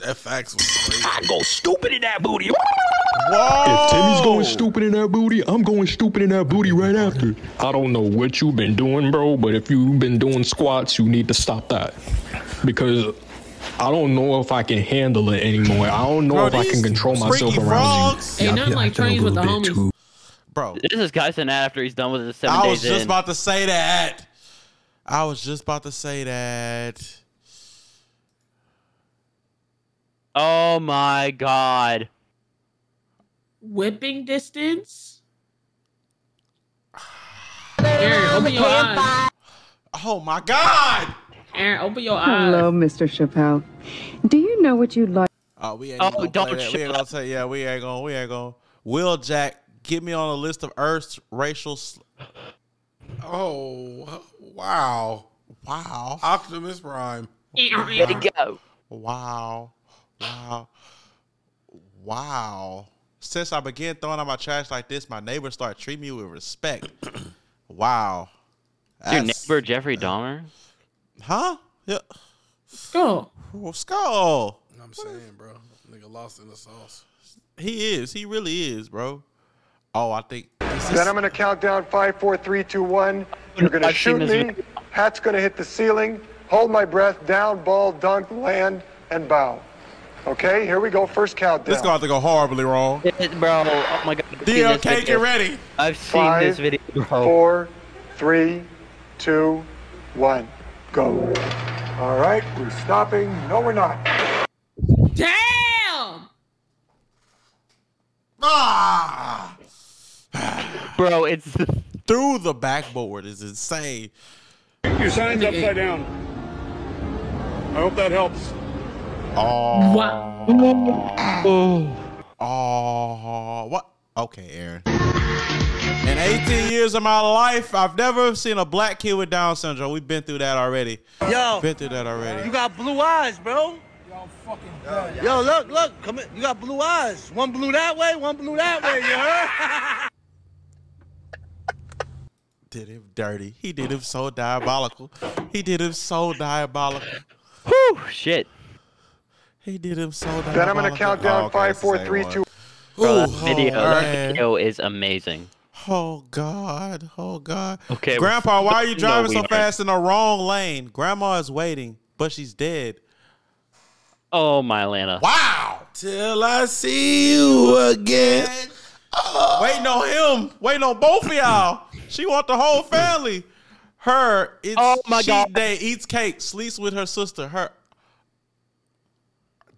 Speaker 3: That facts was crazy.
Speaker 24: I'd go stupid in that booty.
Speaker 1: Whoa.
Speaker 22: If Timmy's going stupid in that booty, I'm going stupid in that booty right after.
Speaker 24: I don't know what you've been doing, bro, but if you've been doing squats, you need to stop that. Because I don't know if I can handle it anymore. I don't know
Speaker 1: Bro,
Speaker 24: if I can control myself around
Speaker 1: frogs.
Speaker 24: you.
Speaker 4: Ain't
Speaker 24: Y'all
Speaker 4: nothing like trains with the homies.
Speaker 24: too-
Speaker 1: Bro,
Speaker 2: This is Kyson after he's done with his seven
Speaker 1: I was
Speaker 2: days
Speaker 1: just
Speaker 2: in.
Speaker 1: about to say that. I was just about to say that.
Speaker 2: Oh my god.
Speaker 4: Whipping distance. Aaron, open your eyes.
Speaker 1: Oh my God.
Speaker 4: Aaron, open your eyes. Hello.
Speaker 25: Mr. Chappelle. Do you know what you'd like?
Speaker 1: Oh, we ain't
Speaker 2: Oh,
Speaker 1: gonna
Speaker 2: don't
Speaker 1: play that. We ain't gonna say. Yeah, we ain't gonna. We ain't gonna. Will Jack, get me on a list of Earth's racial. Sl-
Speaker 3: Oh wow,
Speaker 1: wow,
Speaker 3: Optimus Prime.
Speaker 2: There you go.
Speaker 1: wow, wow, wow. Since I began throwing out my trash like this, my neighbors start treating me with respect. wow.
Speaker 2: Your neighbor Jeffrey uh, Dahmer?
Speaker 1: Huh? Yeah.
Speaker 4: Go.
Speaker 1: Oh, Skull.
Speaker 3: I'm saying, bro, nigga lost in the sauce.
Speaker 1: He is. He really is, bro. Oh, I think.
Speaker 26: Then I'm going to count down five, four, three, two, one. You're going to shoot me. Hat's going to hit the ceiling. Hold my breath. Down, ball, dunk, land, and bow. Okay, here we go. First countdown.
Speaker 1: This is gonna to go horribly wrong.
Speaker 2: It- bro, oh my god. I've
Speaker 1: DLK, get ready.
Speaker 2: I've seen
Speaker 26: Five,
Speaker 2: this video, bro.
Speaker 26: Four, three, two, one, go. All right, we're stopping. No, we're not.
Speaker 4: Damn.
Speaker 1: Ah!
Speaker 2: Bro, it's
Speaker 1: Through the backboard is insane.
Speaker 22: Your sign's upside down. I hope that helps.
Speaker 1: Oh.
Speaker 4: Wow.
Speaker 1: Oh. Oh. What? Okay, Aaron. In 18 years of my life, I've never seen a black kid with Down syndrome. We've been through that already.
Speaker 27: Yo,
Speaker 1: Been through that already.
Speaker 27: you got blue eyes, bro. Yo, look, look, come in. You got blue eyes. One blue that way, one blue that way. You heard?
Speaker 1: Did him dirty. He did him so diabolical. He did him so diabolical.
Speaker 2: Whew, shit.
Speaker 1: He did him so diabolical.
Speaker 26: Then I'm going to count down
Speaker 1: Oh, okay,
Speaker 26: five,
Speaker 1: it's the
Speaker 26: four,
Speaker 1: same
Speaker 26: three,
Speaker 1: one.
Speaker 26: two.
Speaker 2: Bro, that
Speaker 1: Ooh,
Speaker 2: video,
Speaker 1: oh,
Speaker 2: that
Speaker 1: man.
Speaker 2: video is amazing.
Speaker 1: Oh God! Oh God!
Speaker 2: Okay,
Speaker 1: Grandpa, why are you driving
Speaker 2: we
Speaker 1: so
Speaker 2: aren't.
Speaker 1: fast in the wrong lane? Grandma is waiting, but she's dead.
Speaker 2: Oh my Atlanta.
Speaker 1: Wow!
Speaker 3: Till I see you again. Oh.
Speaker 1: Waiting on him. Waiting on both of y'all. She want the whole family. Her, it's
Speaker 2: Oh, my
Speaker 1: cheat
Speaker 2: God.
Speaker 1: day, eats cake, sleeps with her sister. Her,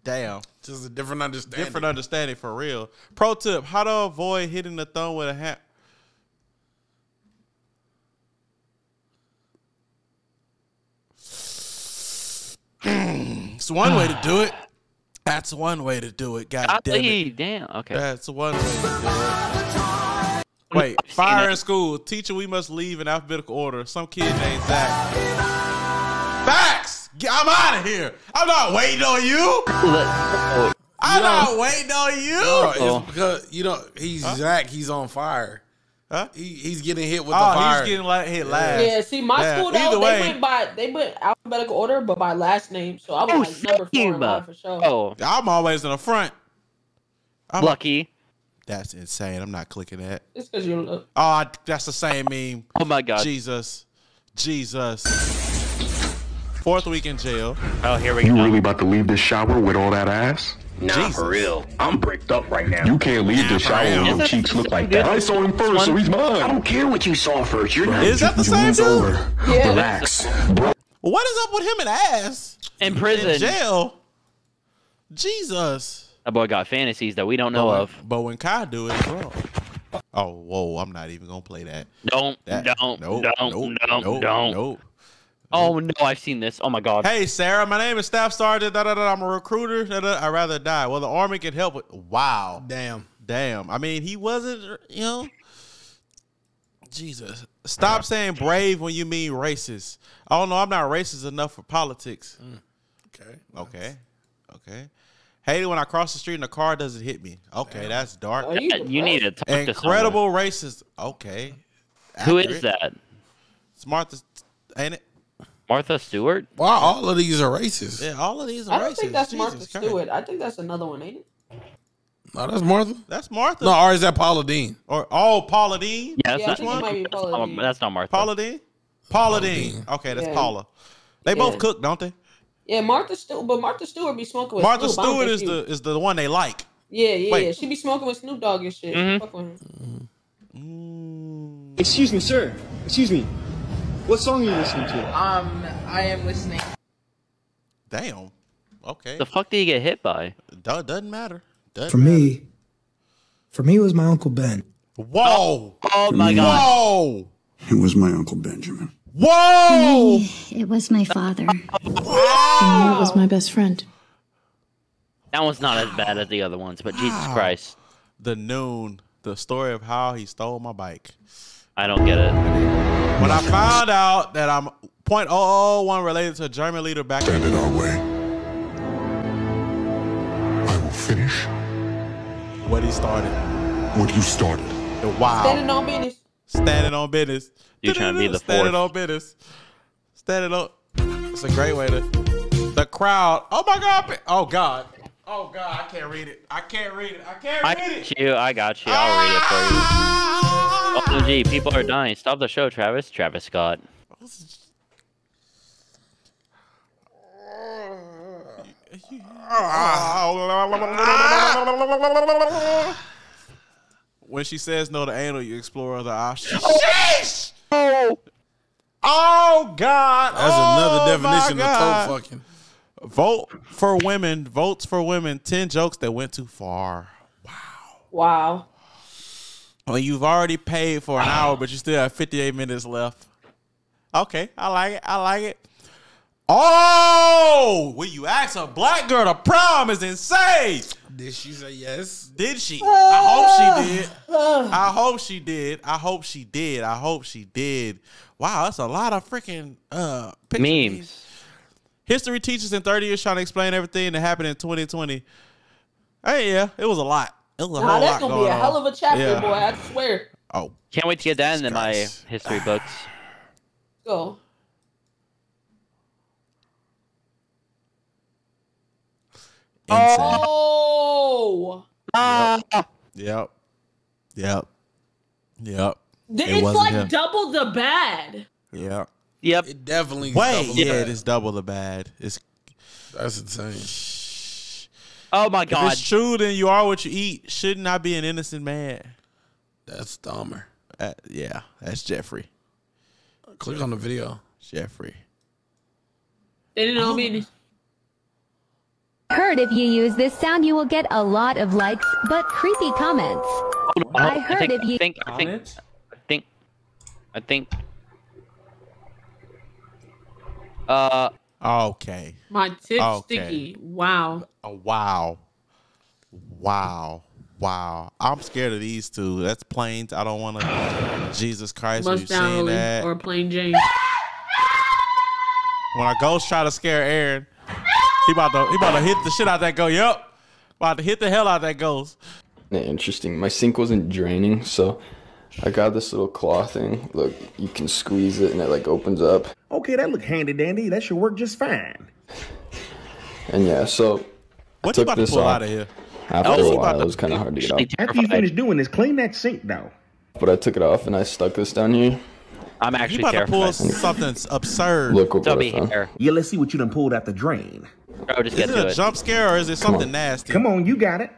Speaker 1: damn,
Speaker 3: Just a different understanding.
Speaker 1: different understanding for real. Pro tip: How to avoid hitting the thumb with a hat. It's one way to do it. That's one way to do it. God damn it.
Speaker 2: Damn. Okay.
Speaker 1: That's one way to do it. Wait, fire in school. Teacher, we must leave in alphabetical order. Some kid named Zach. Facts! Get- I'm out of here. I'm not waiting on you. I'm not waiting on you.
Speaker 3: No, it's uh, because you know he's Zach. He's on fire.
Speaker 1: Huh?
Speaker 3: He, he's getting hit with
Speaker 1: Oh,
Speaker 3: the
Speaker 1: he's getting like hit last.
Speaker 4: Yeah, see, my
Speaker 1: Yeah,
Speaker 4: school though,
Speaker 1: either
Speaker 4: they
Speaker 1: way.
Speaker 4: went by they went alphabetical order, but by last name. So I was
Speaker 2: Oh,
Speaker 4: like number four in line for sure.
Speaker 2: Oh,
Speaker 1: I'm always in the front. I'm
Speaker 2: lucky.
Speaker 1: That's insane. I'm not clicking that.
Speaker 4: It's because you look.
Speaker 1: Oh, I- that's the same meme.
Speaker 2: Oh my god.
Speaker 1: Jesus. Jesus. Fourth week in jail.
Speaker 2: Oh, here we
Speaker 23: You
Speaker 2: go.
Speaker 23: really about to leave this shower with all that ass?
Speaker 8: Nah,
Speaker 1: Jesus.
Speaker 8: for real. I'm bricked up right now.
Speaker 23: You can't leave the shower when your cheeks look like that. I saw him first, so he's mine.
Speaker 8: I don't care what you saw first. You're not.
Speaker 1: Is that the same
Speaker 23: move
Speaker 1: dude?
Speaker 23: over.
Speaker 4: Yeah.
Speaker 23: Relax. Bro,
Speaker 1: What is up with him and ass?
Speaker 2: In
Speaker 1: In
Speaker 2: prison.
Speaker 1: jail. Jesus.
Speaker 2: That boy got fantasies that we don't know
Speaker 1: but,
Speaker 2: of.
Speaker 1: But when Kai do it, it's wrong. Oh, whoa! I'm not even gonna play that.
Speaker 2: Don't,
Speaker 1: That
Speaker 2: don't,
Speaker 1: nope,
Speaker 2: don't,
Speaker 1: nope,
Speaker 2: don't,
Speaker 1: nope,
Speaker 2: don't.
Speaker 1: nope.
Speaker 2: Oh no, I've seen this. Oh my god.
Speaker 1: Hey, Sarah, my name is Staff Sergeant. Da, da, da, I'm a recruiter. Da, da, I'd rather die. Well, the Army can help with. Wow.
Speaker 3: Damn.
Speaker 1: Damn. I mean, he wasn't, you know. Jesus. Stop saying brave when you mean racist. I don't know. I'm not racist enough for politics. Mm.
Speaker 3: Okay.
Speaker 1: Okay. Okay. Hate it when I cross the street and the car doesn't hit me. Okay, that's dark.
Speaker 4: Are you,
Speaker 2: You need to talk to.
Speaker 1: Incredible racist. Okay.
Speaker 2: Who is that?
Speaker 1: It's Martha, ain't it?
Speaker 2: Martha Stewart?
Speaker 3: Why all of these are racist?
Speaker 1: Yeah, all of these are racist.
Speaker 4: I don't
Speaker 1: racist.
Speaker 4: think that's
Speaker 1: Jesus
Speaker 4: Martha
Speaker 1: Christ.
Speaker 4: Stewart. I think that's another one, ain't it?
Speaker 3: No, that's Martha.
Speaker 1: That's Martha.
Speaker 3: No, or is that Paula Deen?
Speaker 1: Or oh, Paula Deen.
Speaker 2: Yeah, that's
Speaker 4: Yeah, I
Speaker 2: not
Speaker 4: think might be
Speaker 2: that's
Speaker 4: Paula
Speaker 2: not, that's not Martha.
Speaker 1: Paula Deen. Paula Deen. Okay, that's
Speaker 4: Yeah.
Speaker 1: Paula. They
Speaker 4: Yeah.
Speaker 1: both cook, don't they?
Speaker 4: Yeah, Martha Stewart, but Martha Stewart be smoking with
Speaker 1: Martha
Speaker 4: Snoop.
Speaker 1: Stewart is
Speaker 4: she-
Speaker 1: the is the one they like.
Speaker 4: Yeah, yeah,
Speaker 1: Wait.
Speaker 4: yeah. She be smoking with Snoop Dogg and shit.
Speaker 2: Mhm.
Speaker 4: Fuck with him.
Speaker 28: Excuse me, sir. Excuse me. What song are you listening to?
Speaker 29: Um, I am listening.
Speaker 1: Damn. Okay.
Speaker 2: The fuck did you get hit by?
Speaker 1: Do- doesn't matter. Doesn't
Speaker 18: For me, for me, it was my uncle Ben.
Speaker 1: Whoa.
Speaker 2: Oh my god.
Speaker 1: Whoa.
Speaker 22: It was my Uncle Benjamin.
Speaker 1: Whoa.
Speaker 6: It was my father.
Speaker 30: it was my best friend.
Speaker 2: That one's not as bad as the other ones, but Jesus Christ.
Speaker 1: The noon. The story of how he stole my bike.
Speaker 2: I don't get it.
Speaker 1: When I found out that I'm .001 related to a German leader back
Speaker 22: Stand in our way. I will finish
Speaker 1: what he started.
Speaker 22: what you started.
Speaker 1: The wow.
Speaker 4: Standing on business.
Speaker 1: Standing on business.
Speaker 2: You trying to be the
Speaker 1: Standing
Speaker 2: fourth.
Speaker 1: on business. Standing on. It's a great way to. The crowd. Oh my God. Oh God. Oh God. I can't read it. I can't read it. I can't
Speaker 2: I
Speaker 1: read it.
Speaker 2: got you. I got you. I'll read it for you. Ah! Oh, gee, people are dying. Stop the show, Travis. Travis Scott. Ah!
Speaker 1: When she says no to anal, you explore other options.
Speaker 2: Oh, sheesh! Oh.
Speaker 1: Oh God!
Speaker 3: That's
Speaker 1: Oh,
Speaker 3: another
Speaker 1: my
Speaker 3: definition of
Speaker 1: God.
Speaker 3: toe fucking.
Speaker 1: Vote for women. Votes for women. Ten jokes that went too far.
Speaker 4: Wow. Wow.
Speaker 1: Well, you've already paid for an hour, but you still have 58 minutes left. Okay, I like it. I like it. Oh, when you ask a black girl to prom is insane.
Speaker 3: Did she say yes?
Speaker 1: Did she? I hope she did. I hope she did. I hope she did. I hope she did. Wow, that's a lot of freaking uh picture
Speaker 2: Memes.
Speaker 1: History teachers in 30 years trying to explain everything that happened in 2020. Hey, yeah, it was a lot. It was a
Speaker 4: Nah,
Speaker 1: whole
Speaker 4: that's
Speaker 1: lot
Speaker 4: gonna
Speaker 1: going
Speaker 4: be a
Speaker 1: on.
Speaker 4: hell of a chapter,
Speaker 1: Yeah.
Speaker 4: boy. I swear.
Speaker 1: Oh,
Speaker 2: Can't wait to get that into my history books.
Speaker 4: Go.
Speaker 1: insane.
Speaker 4: Oh. Ah!
Speaker 1: Yep. Yep. Yep.
Speaker 4: Th-
Speaker 1: It
Speaker 4: It's
Speaker 1: wasn't
Speaker 4: like
Speaker 1: him.
Speaker 4: double the bad.
Speaker 1: Yep.
Speaker 2: Yep.
Speaker 3: It definitely.
Speaker 1: Wait,
Speaker 3: double the
Speaker 1: yeah,
Speaker 3: bad.
Speaker 1: it is double the bad. It's
Speaker 3: That's insane.
Speaker 2: Oh my god!
Speaker 1: if
Speaker 2: god.
Speaker 1: it's true, then you are what you eat. Shouldn't I be an innocent man?
Speaker 3: That's Dahmer.
Speaker 1: Uh, yeah, that's Jeffrey.
Speaker 3: Click on the video.
Speaker 1: Jeffrey.
Speaker 4: They didn't know me.
Speaker 31: Heard if you use this sound, you will get a lot of likes, but creepy comments.
Speaker 2: Hold on,
Speaker 31: I
Speaker 2: hold on.
Speaker 31: heard
Speaker 2: think,
Speaker 31: if you-
Speaker 2: I think, I think, I think, I think. Uh,
Speaker 1: Okay.
Speaker 4: My tip
Speaker 1: Okay.
Speaker 4: sticky. Wow.
Speaker 1: Oh, wow. Wow. Wow. I'm scared of these two. That's plain. I don't want to. Jesus Christ. When you
Speaker 4: Bust down
Speaker 1: seen that.
Speaker 4: or plain Jane.
Speaker 1: when a ghost try to scare Aaron, he about to he about to hit the shit out that ghost. Yep. About to hit the hell out that ghost.
Speaker 24: Yeah, interesting. My sink wasn't draining, so I got this little claw thing. Look, you can squeeze it and it like opens up.
Speaker 29: Okay, that look handy dandy. That should work just fine.
Speaker 24: And yeah, so I
Speaker 1: What you
Speaker 24: took
Speaker 1: about to
Speaker 24: this
Speaker 1: pull
Speaker 24: off.
Speaker 1: out of here?
Speaker 24: After a while, it was kind of hard to get off.
Speaker 29: After you finish doing this, clean that sink though.
Speaker 24: But I took it off and I stuck this down here.
Speaker 2: I'm
Speaker 1: You
Speaker 2: actually
Speaker 1: about to pull
Speaker 2: terrified.
Speaker 1: something absurd.
Speaker 24: Look what
Speaker 2: Stubby
Speaker 24: I found.
Speaker 2: hair.
Speaker 29: Yeah, let's see what you done pulled out the drain.
Speaker 2: Bro, just
Speaker 1: Is
Speaker 2: get
Speaker 1: it
Speaker 2: to
Speaker 1: a
Speaker 2: it.
Speaker 1: jump scare or is it
Speaker 24: Come
Speaker 1: something
Speaker 24: on.
Speaker 1: nasty?
Speaker 29: Come on, you got it.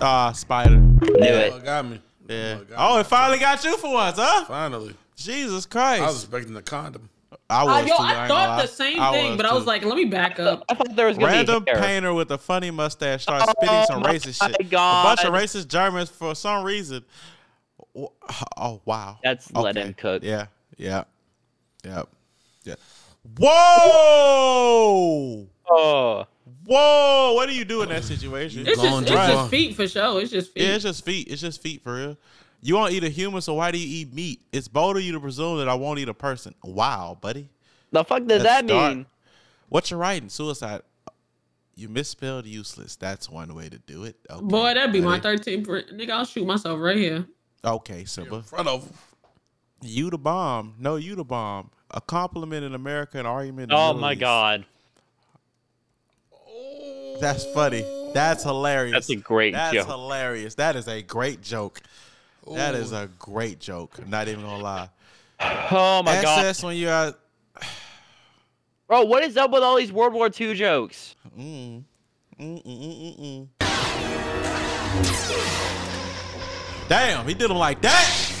Speaker 1: Ah, spider.
Speaker 2: Knew
Speaker 3: Oh,
Speaker 2: it.
Speaker 3: got me.
Speaker 1: Yeah. Oh, it finally got you for once, huh?
Speaker 3: Finally.
Speaker 1: Jesus Christ.
Speaker 3: I was expecting a condom.
Speaker 1: I
Speaker 4: Uh,
Speaker 1: was
Speaker 4: yo,
Speaker 1: too,
Speaker 4: I
Speaker 1: ain't
Speaker 4: thought the
Speaker 1: lie.
Speaker 4: same thing, but I was like, let me back up.
Speaker 2: I thought there was gonna
Speaker 1: Random
Speaker 2: be hair.
Speaker 1: painter with a funny mustache starts spitting some
Speaker 2: Oh
Speaker 1: racist
Speaker 2: my
Speaker 1: shit. A bunch of racist Germans for some reason. Oh wow.
Speaker 2: That's let him cook.
Speaker 1: Yeah. Yeah. Yeah. Yeah. Whoa!
Speaker 2: Oh,
Speaker 1: Whoa! What do you do in that situation?
Speaker 4: It's just, it's just feet for sure. It's just feet.
Speaker 1: Yeah, it's just feet. It's just feet for real. You won't eat a human, so why do you eat meat? It's bold of you to presume that I won't eat a person. Wow, buddy.
Speaker 2: the fuck does
Speaker 1: That's
Speaker 2: that
Speaker 1: dark.
Speaker 2: mean?
Speaker 1: What you writing? Suicide. You misspelled useless. That's one way to do it. Okay.
Speaker 4: Boy, that'd be my 13th. per- Nigga, I'll shoot myself right here.
Speaker 1: Okay, Simba.
Speaker 3: Front of
Speaker 1: You the bomb. No, you the bomb. A compliment in America, an argument. in
Speaker 2: Oh
Speaker 1: Middle
Speaker 2: my
Speaker 1: East.
Speaker 2: God,
Speaker 1: That's funny. That's hilarious.
Speaker 2: That's a great
Speaker 1: That's
Speaker 2: joke.
Speaker 1: hilarious. That is a great joke. That is a great joke. I'm not even gonna lie.
Speaker 2: oh my god,
Speaker 1: SS when you're
Speaker 2: bro, what is up with all these World War II jokes?
Speaker 1: Mm. Damn, he did him like that.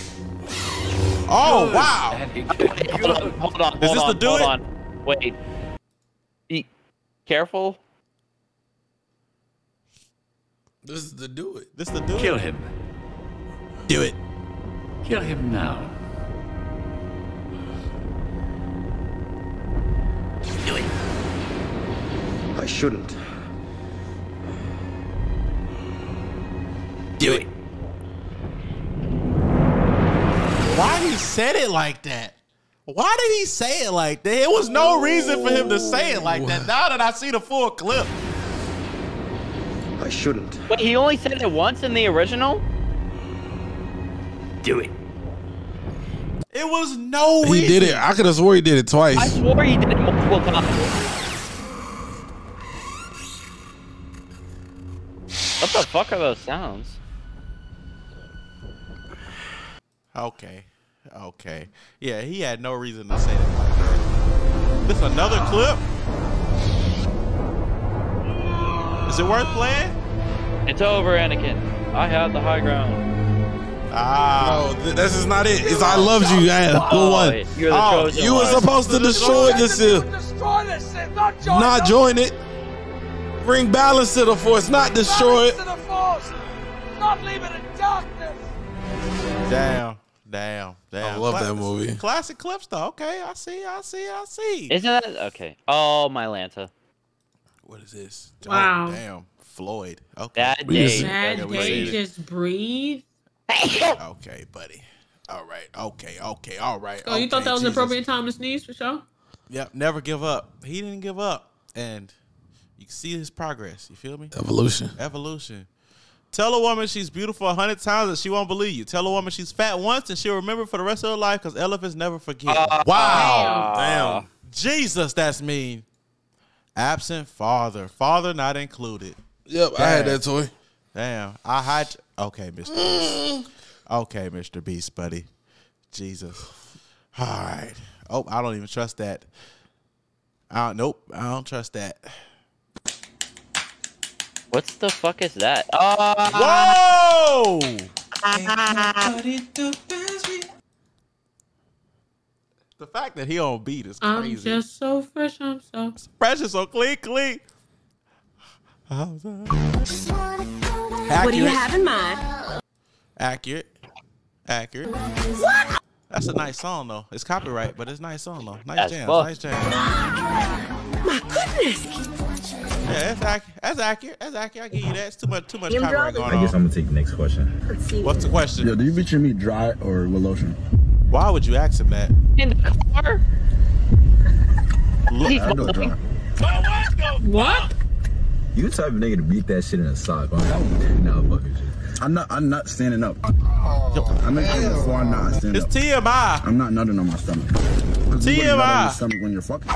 Speaker 1: Oh wow!
Speaker 2: Hold on, hold on, Hold Is
Speaker 1: this
Speaker 2: on,
Speaker 1: the do
Speaker 2: hold
Speaker 1: it?
Speaker 2: on. Wait, be careful.
Speaker 3: This is the do it.
Speaker 1: This is the do
Speaker 32: Kill
Speaker 1: it.
Speaker 32: Kill him.
Speaker 1: Do it.
Speaker 32: Kill him now. Do it.
Speaker 29: I shouldn't.
Speaker 1: Do it. Why he said it like that? Why did he say it like that? It was no reason for him to say it like that. Now that I see the full clip,
Speaker 29: I shouldn't.
Speaker 2: Wait, he only said it once in the original.
Speaker 32: Do it.
Speaker 1: it was no
Speaker 3: He
Speaker 1: reason.
Speaker 3: did it. I could have swore he did it twice.
Speaker 2: I swore he did it multiple times. What the fuck are those sounds?
Speaker 1: Okay. Okay. Yeah, he had no reason to say that like that. This another clip? Is it worth playing?
Speaker 2: It's over, Anakin. I have the high ground.
Speaker 1: Ah.
Speaker 3: No, th- this is not it. It's I loved you. Yeah, go one.
Speaker 2: You're the
Speaker 1: Oh,
Speaker 2: chosen
Speaker 3: You were
Speaker 2: one.
Speaker 3: supposed to destroy this.
Speaker 27: Destroy this shit, not join
Speaker 3: Not join it. Bring balance to the force, not destroy it.
Speaker 27: to the force, not leave it in darkness.
Speaker 1: Damn. Damn. Damn.
Speaker 3: I love
Speaker 1: Cla-
Speaker 3: that movie.
Speaker 1: Classic clips though. Okay, I see, I see, I see.
Speaker 2: Isn't that okay? Oh, my Lanta.
Speaker 1: what is this?
Speaker 4: Wow.
Speaker 1: Oh, damn. Floyd. Okay.
Speaker 2: That
Speaker 3: We
Speaker 2: day.
Speaker 3: just-
Speaker 4: Bad
Speaker 1: Okay, we
Speaker 4: day, just breathe.
Speaker 1: Okay, buddy. All right. Okay. Okay. All right.
Speaker 4: Oh, you thought that was an appropriate time to sneeze for sure?
Speaker 1: Yep. Never give up. He didn't give up, and you can see his progress. You feel me?
Speaker 3: Evolution.
Speaker 1: Evolution. Tell a woman she's beautiful a hundred times and she won't believe you. Tell a woman she's fat once and she'll remember for the rest of her life because elephants never forget. Uh, wow. Damn. Jesus, that's mean. Absent father. Father not included.
Speaker 3: Yep, I had that toy.
Speaker 1: Damn. I had. Okay, Mr. Beast. Mm. Okay, Mr. Beast, buddy. Jesus. All right. Oh, I don't even trust that. I don't, nope. I don't trust that.
Speaker 2: What's the fuck is that? Oh,
Speaker 1: Whoa! The fact that he on beat is crazy.
Speaker 4: I'm just so fresh. I'm so.
Speaker 1: Precious, so clean, clean.
Speaker 6: What do you have in mind?
Speaker 1: Accurate. Accurate. What? That's a nice song though. It's copyright, but it's a nice song though. Nice
Speaker 2: As
Speaker 1: jam. Nice jam.
Speaker 6: My goodness.
Speaker 1: Yeah, that's accurate. That's accurate. That's accurate. I give you that. It's too much. Too much
Speaker 6: Him
Speaker 1: copyright
Speaker 6: driving.
Speaker 1: going
Speaker 33: I guess. I'm gonna take the next question.
Speaker 6: Let's see.
Speaker 1: What's the question?
Speaker 33: Yo, do you beat your meat dry or with lotion?
Speaker 1: Why would you ask him that?
Speaker 2: In the car? He's
Speaker 33: I do it dry.
Speaker 4: What?
Speaker 33: You the type of nigga to beat that shit in a sock. I'm not fucking shit. I'm not. I'm not standing up. I mentioned it before. I'm not standing
Speaker 1: It's
Speaker 33: up.
Speaker 1: TMI.
Speaker 33: I'm not nutting on my stomach. Because you on
Speaker 1: TMI.
Speaker 33: your stomach when you're fucking.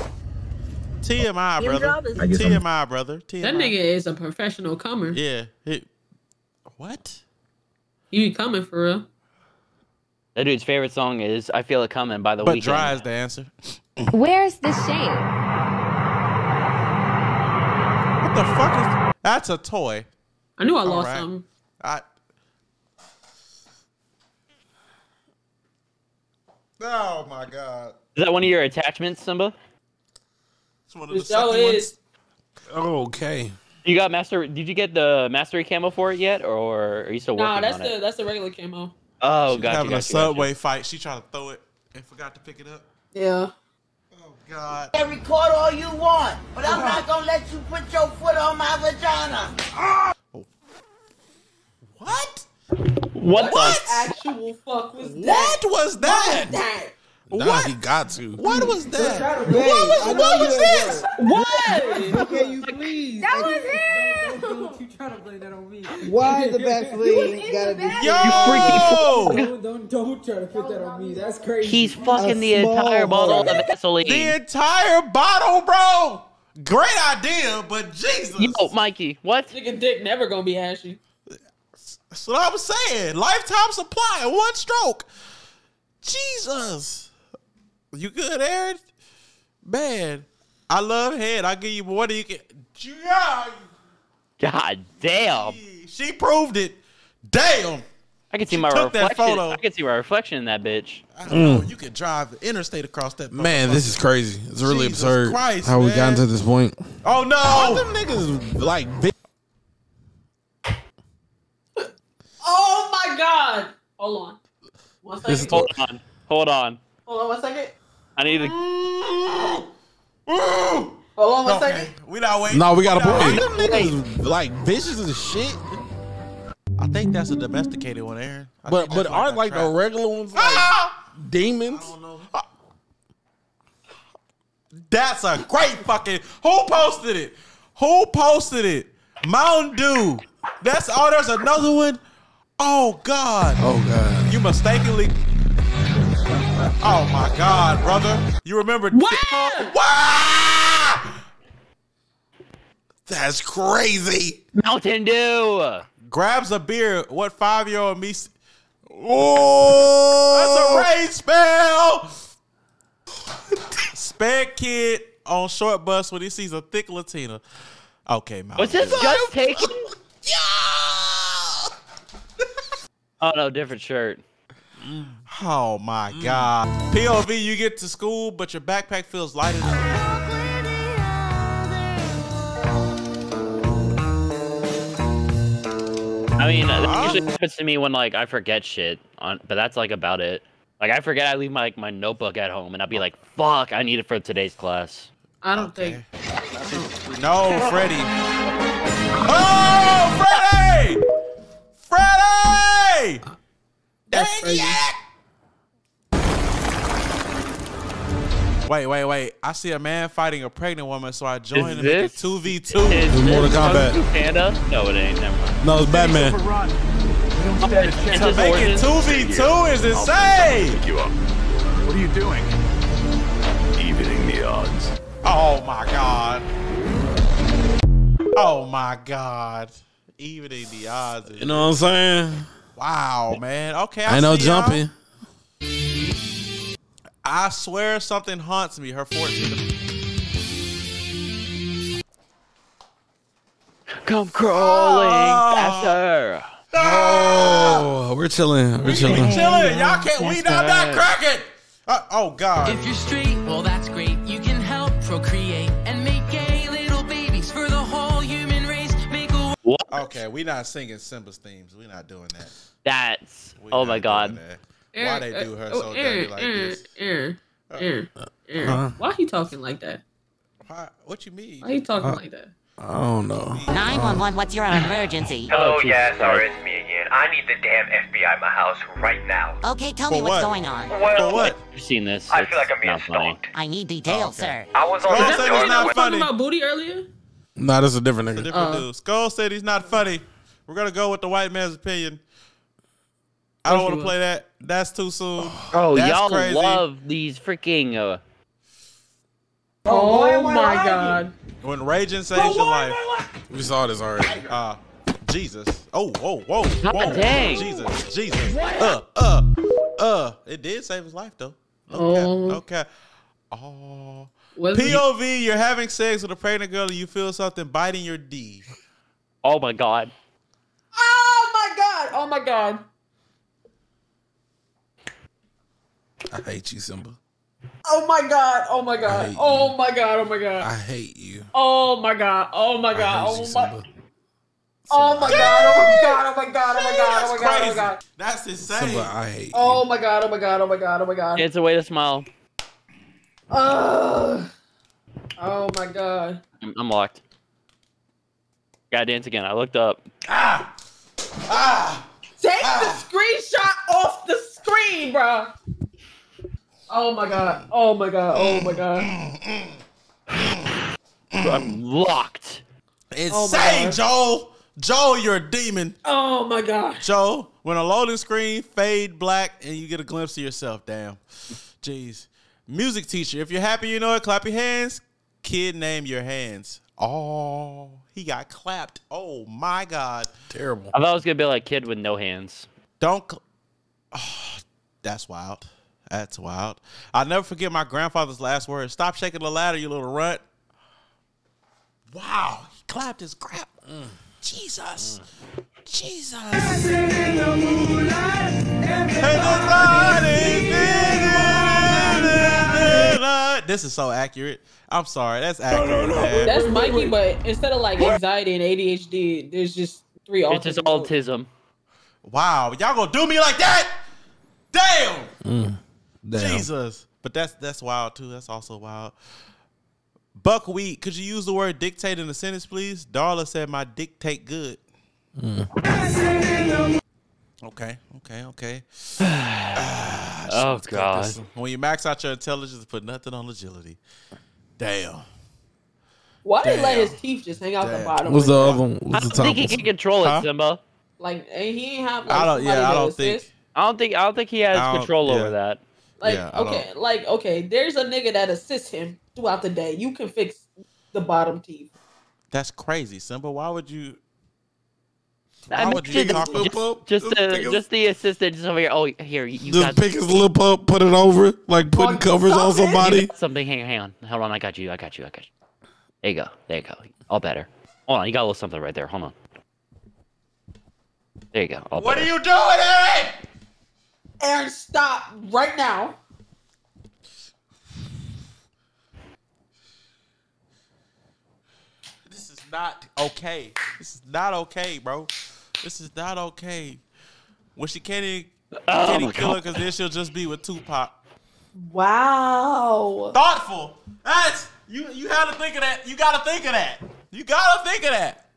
Speaker 1: TMI,
Speaker 6: Him
Speaker 1: brother.
Speaker 6: driving.
Speaker 33: I guess I'm-
Speaker 1: TMI, brother. TMI.
Speaker 4: That nigga is a professional comer.
Speaker 1: Yeah. It- what?
Speaker 4: He be coming for real.
Speaker 2: That dude's favorite song is "I Feel It Coming" by the
Speaker 1: But
Speaker 2: Weeknd.
Speaker 1: dry is the answer.
Speaker 31: Where's the shade?
Speaker 1: What the fuck is? That's a toy.
Speaker 4: I knew I
Speaker 1: All
Speaker 4: lost
Speaker 1: right.
Speaker 4: something.
Speaker 1: I. Oh my god.
Speaker 2: Is that one of your attachments, Simba?
Speaker 1: It's one of the
Speaker 4: It sure
Speaker 1: second
Speaker 4: is.
Speaker 1: ones.
Speaker 3: Okay.
Speaker 2: You got master? Did you get the mastery camo for it yet, or are you still working
Speaker 4: Nah, that's
Speaker 2: on
Speaker 4: the
Speaker 2: it?
Speaker 4: that's the regular camo.
Speaker 2: Oh,
Speaker 1: She's
Speaker 2: gotcha,
Speaker 1: having
Speaker 2: gotcha,
Speaker 1: a
Speaker 2: gotcha.
Speaker 1: subway fight. She tried to throw it and forgot to pick it up.
Speaker 4: Yeah.
Speaker 1: Oh god.
Speaker 34: can record all you want, but I'm uh-huh. not gonna let you put your foot on my vagina.
Speaker 1: What?
Speaker 2: What,
Speaker 4: What
Speaker 2: the?
Speaker 4: actual fuck was that?
Speaker 1: What was that?
Speaker 4: that?
Speaker 3: Nah,
Speaker 1: What?
Speaker 3: he got to.
Speaker 1: What was that?
Speaker 34: Babe,
Speaker 1: What was, what was this?
Speaker 4: What?
Speaker 34: Can you please?
Speaker 6: That was him.
Speaker 35: Don't you try to blame that on me.
Speaker 34: Why the Vaseline gotta be?
Speaker 1: Yo!
Speaker 35: Don't, don't, don't try to put that on me. That's crazy.
Speaker 2: He's fucking the
Speaker 34: small
Speaker 2: entire bottle of
Speaker 34: hole.
Speaker 2: Vaseline.
Speaker 1: The entire bottle, bro. Great idea, but Jesus.
Speaker 2: Yo, Mikey, what?
Speaker 4: Nigga dick never gonna be ashy.
Speaker 1: That's what I was saying. Lifetime supply one stroke. Jesus. You good, Aaron? Man, I love head. I'll give you more than you can. God,
Speaker 2: God damn!
Speaker 1: she proved it. Damn.
Speaker 2: I can see
Speaker 1: She
Speaker 2: my
Speaker 1: took that
Speaker 2: reflection.
Speaker 1: photo.
Speaker 2: I can see my reflection in that bitch.
Speaker 1: I don't know. Mm. You can drive the interstate across that.
Speaker 3: Man, this is crazy. It's really
Speaker 1: Jesus
Speaker 3: absurd
Speaker 1: Christ,
Speaker 3: how we
Speaker 1: man.
Speaker 3: gotten to this point.
Speaker 1: Oh no!
Speaker 3: All them niggas like big.
Speaker 4: Oh my god! Hold on. One second.
Speaker 2: Hold on, hold on.
Speaker 4: Hold on one second.
Speaker 2: I need to.
Speaker 4: Hold on one
Speaker 1: Okay,
Speaker 4: second.
Speaker 1: we not waiting.
Speaker 3: No, we gotta
Speaker 1: not
Speaker 3: play.
Speaker 1: waiting.
Speaker 3: Them niggas like bitches and shit.
Speaker 1: I think that's a domesticated one, Aaron. I
Speaker 3: But but
Speaker 1: that's
Speaker 3: aren't
Speaker 1: a
Speaker 3: like the regular ones like
Speaker 1: Ah!
Speaker 3: demons?
Speaker 1: That's a great fucking. Who posted it? Who posted it? Mountain Dew. That's oh, there's another one. Oh God.
Speaker 3: Oh god.
Speaker 1: You mistakenly. Oh my God, brother. You remember?
Speaker 4: What?
Speaker 1: Wow!
Speaker 3: That's crazy.
Speaker 2: Mountain Dew.
Speaker 1: Grabs a beer. What five year old me? Oh, that's a oh. rain spell. Sped kid on short bus when he sees a thick Latina. Okay, Mountain
Speaker 2: Was this
Speaker 1: Dew.
Speaker 2: just taken? Oh no, different shirt.
Speaker 1: Oh my God. POV, you get to school, but your backpack feels lighter than
Speaker 2: I mean, that usually happens to me when like I forget shit. On, but that's like about it. Like I forget I leave my like, my notebook at home, and I'll be like, "Fuck, I need it for today's class."
Speaker 4: I don't think.
Speaker 1: No, Freddy. Oh, Freddie! Freddie!
Speaker 4: That's crazy.
Speaker 1: Wait, wait, wait. I see a man fighting a pregnant woman, so I join
Speaker 2: Is
Speaker 1: and make it
Speaker 2: this-
Speaker 1: 2v2.
Speaker 2: Is
Speaker 3: Mortal
Speaker 2: this
Speaker 3: Kombat.
Speaker 2: Panda? No, it ain't. Never mind.
Speaker 3: No, it's Batman.
Speaker 2: It's
Speaker 1: To make it 2v2 is insane!
Speaker 32: you up. What are you doing? Evening the odds.
Speaker 1: Oh my god. Oh my god. Evening the odds.
Speaker 3: You know what I'm saying?
Speaker 1: Wow, man. Okay, I
Speaker 3: Ain't no
Speaker 1: see y'all.
Speaker 3: jumping.
Speaker 1: I swear something haunts me. Her 14.
Speaker 2: Come crawling
Speaker 1: Oh.
Speaker 2: faster.
Speaker 3: Oh, we're chilling. We're
Speaker 1: We
Speaker 3: chilling.
Speaker 1: chilling. Y'all can't. We not that cracking. Uh, oh God.
Speaker 36: If you're straight, well, that's Make a
Speaker 1: Okay, we're not singing Simba's themes. We're not doing that.
Speaker 2: That's.
Speaker 1: We
Speaker 2: Oh my god.
Speaker 1: that. why they uh, do her
Speaker 4: oh,
Speaker 1: so dirty
Speaker 4: Aaron,
Speaker 1: like
Speaker 4: Aaron,
Speaker 1: this.
Speaker 4: Aaron, Aaron, Aaron.
Speaker 3: Huh?
Speaker 4: Why he talking like that?
Speaker 1: Why, what you mean?
Speaker 4: Why he talking
Speaker 3: Uh,
Speaker 4: like that?
Speaker 3: I don't know.
Speaker 37: 911, what's your uh-huh. emergency?
Speaker 38: Hello, yeah, sorry, it's me again. I need the damn FBI in my house right now.
Speaker 37: Okay, tell
Speaker 2: For
Speaker 37: me what's going on.
Speaker 38: Well,
Speaker 1: what?
Speaker 2: You've seen this.
Speaker 38: I
Speaker 2: It's
Speaker 38: feel like I'm being
Speaker 2: not funny.
Speaker 38: stalked.
Speaker 37: I need details, sir.
Speaker 38: I was on
Speaker 1: Skull
Speaker 38: the
Speaker 1: said
Speaker 38: door.
Speaker 1: it's not
Speaker 4: I talking
Speaker 1: funny.
Speaker 4: about booty earlier.
Speaker 3: Nah, that's a different nigga.
Speaker 1: Different
Speaker 4: Uh.
Speaker 1: dude. Skull said he's not funny. We're gonna go with the white man's opinion. I don't want to play that. That's too soon.
Speaker 2: Oh,
Speaker 1: That's
Speaker 2: y'all
Speaker 1: crazy.
Speaker 2: love these freaking. Uh,
Speaker 4: Oh,
Speaker 34: why am I
Speaker 4: my
Speaker 34: lagging?
Speaker 4: god.
Speaker 1: When raging saves your life.
Speaker 3: We saw this already.
Speaker 1: Uh, Jesus. Oh, whoa, whoa,
Speaker 2: God
Speaker 1: whoa.
Speaker 2: dang.
Speaker 1: Jesus, Jesus. Uh, uh, uh. It did save his life though. Okay,
Speaker 4: Oh.
Speaker 1: okay. Oh.
Speaker 4: Was
Speaker 1: POV, you're having sex with a pregnant girl and you feel something biting your D.
Speaker 2: oh my god.
Speaker 4: Oh my god. Oh my god.
Speaker 3: I hate you, Simba.
Speaker 4: Oh my god. Oh my god.
Speaker 3: hate
Speaker 4: Oh my god. Oh my god.
Speaker 3: I hate you.
Speaker 4: Oh my god. Oh my
Speaker 3: I
Speaker 4: god.
Speaker 3: hate
Speaker 4: Oh
Speaker 3: you,
Speaker 4: my.
Speaker 3: Simba.
Speaker 4: Oh my god. Oh my god. Oh my god. Oh my god. Oh my god. Oh my god.
Speaker 1: That's insane.
Speaker 3: Simba, I hate you.
Speaker 4: Oh my god. Oh my god. Oh my god. Oh my god.
Speaker 2: It's a way to smile.
Speaker 4: Ugh. Oh my god.
Speaker 2: I'm, I'm locked. Gotta dance again. I looked up.
Speaker 1: Ah! Ah!
Speaker 4: Take the screenshot off the screen, bro. Oh my god. Oh my god. Oh my god.
Speaker 2: I'm locked.
Speaker 4: Oh my
Speaker 1: Insane,
Speaker 4: God.
Speaker 1: Joel. Joel, you're a demon.
Speaker 4: Oh my god.
Speaker 1: Joe, when a loading screen fade black and you get a glimpse of yourself, damn. Jeez. Music teacher, if you're happy, you know it, clap your hands. Kid, name your hands. Oh, he got clapped. Oh my God.
Speaker 3: Terrible.
Speaker 2: I thought it was gonna be like kid with no hands.
Speaker 1: Don't. Cl- oh, that's wild. That's wild. I'll never forget my grandfather's last words. Stop shaking the ladder, you little runt. Wow, he clapped his crap. Jesus. Jesus. This is so accurate. I'm sorry. That's accurate. man.
Speaker 4: That's Mikey, but instead of like anxiety and ADHD, there's just three
Speaker 2: It's just
Speaker 4: autism.
Speaker 2: autism.
Speaker 1: Wow, y'all gonna do me like that? Damn.
Speaker 3: Mm. Damn.
Speaker 1: Jesus. But that's that's wild too. That's also wild. Buckwheat, could you use the word dictate in a sentence, please? Darla said my dictate good.
Speaker 3: Mm.
Speaker 1: Okay, okay, okay.
Speaker 2: Ah, oh god.
Speaker 1: When you max out your intelligence, put nothing on agility. Damn.
Speaker 4: Why they let his teeth just hang out the bottom?
Speaker 3: What's the other one?
Speaker 2: I
Speaker 3: What's the
Speaker 2: don't
Speaker 3: top
Speaker 2: think he can control it,
Speaker 1: Huh?
Speaker 2: Simba.
Speaker 4: Like, and he ain't have like
Speaker 1: I don't. Yeah, I don't think.
Speaker 2: I don't think I don't think he has control
Speaker 1: yeah.
Speaker 2: over that.
Speaker 4: Like,
Speaker 1: Yeah, I
Speaker 4: okay, like, okay, there's a nigga that assists him throughout the day. You can fix the bottom teeth.
Speaker 1: That's crazy, Simba. Why would you?
Speaker 2: I
Speaker 1: Why would you
Speaker 2: mentioned
Speaker 1: talk
Speaker 2: just,
Speaker 1: about?
Speaker 2: just,
Speaker 3: Just
Speaker 2: the
Speaker 3: pick
Speaker 2: just the assistant just over here. Oh, here you
Speaker 3: Just
Speaker 2: got
Speaker 3: pick his lip up, put it over, like putting covers on somebody.
Speaker 2: something. Hang on, hang on. Hold on, I got you. I got you. I got you. There you go. There you go. All better. Hold on, you got a little something right there. Hold on. There you go. All
Speaker 1: What are you doing, Aaron?
Speaker 4: Aaron, stop right now.
Speaker 1: This is not okay. This is not okay, bro. This is not okay. When she can't even,
Speaker 2: Oh
Speaker 1: can't even kill her because then she'll just be with Tupac.
Speaker 4: Wow.
Speaker 1: Thoughtful. That's you. You had to think of that. You got to think of that. You got to think of that.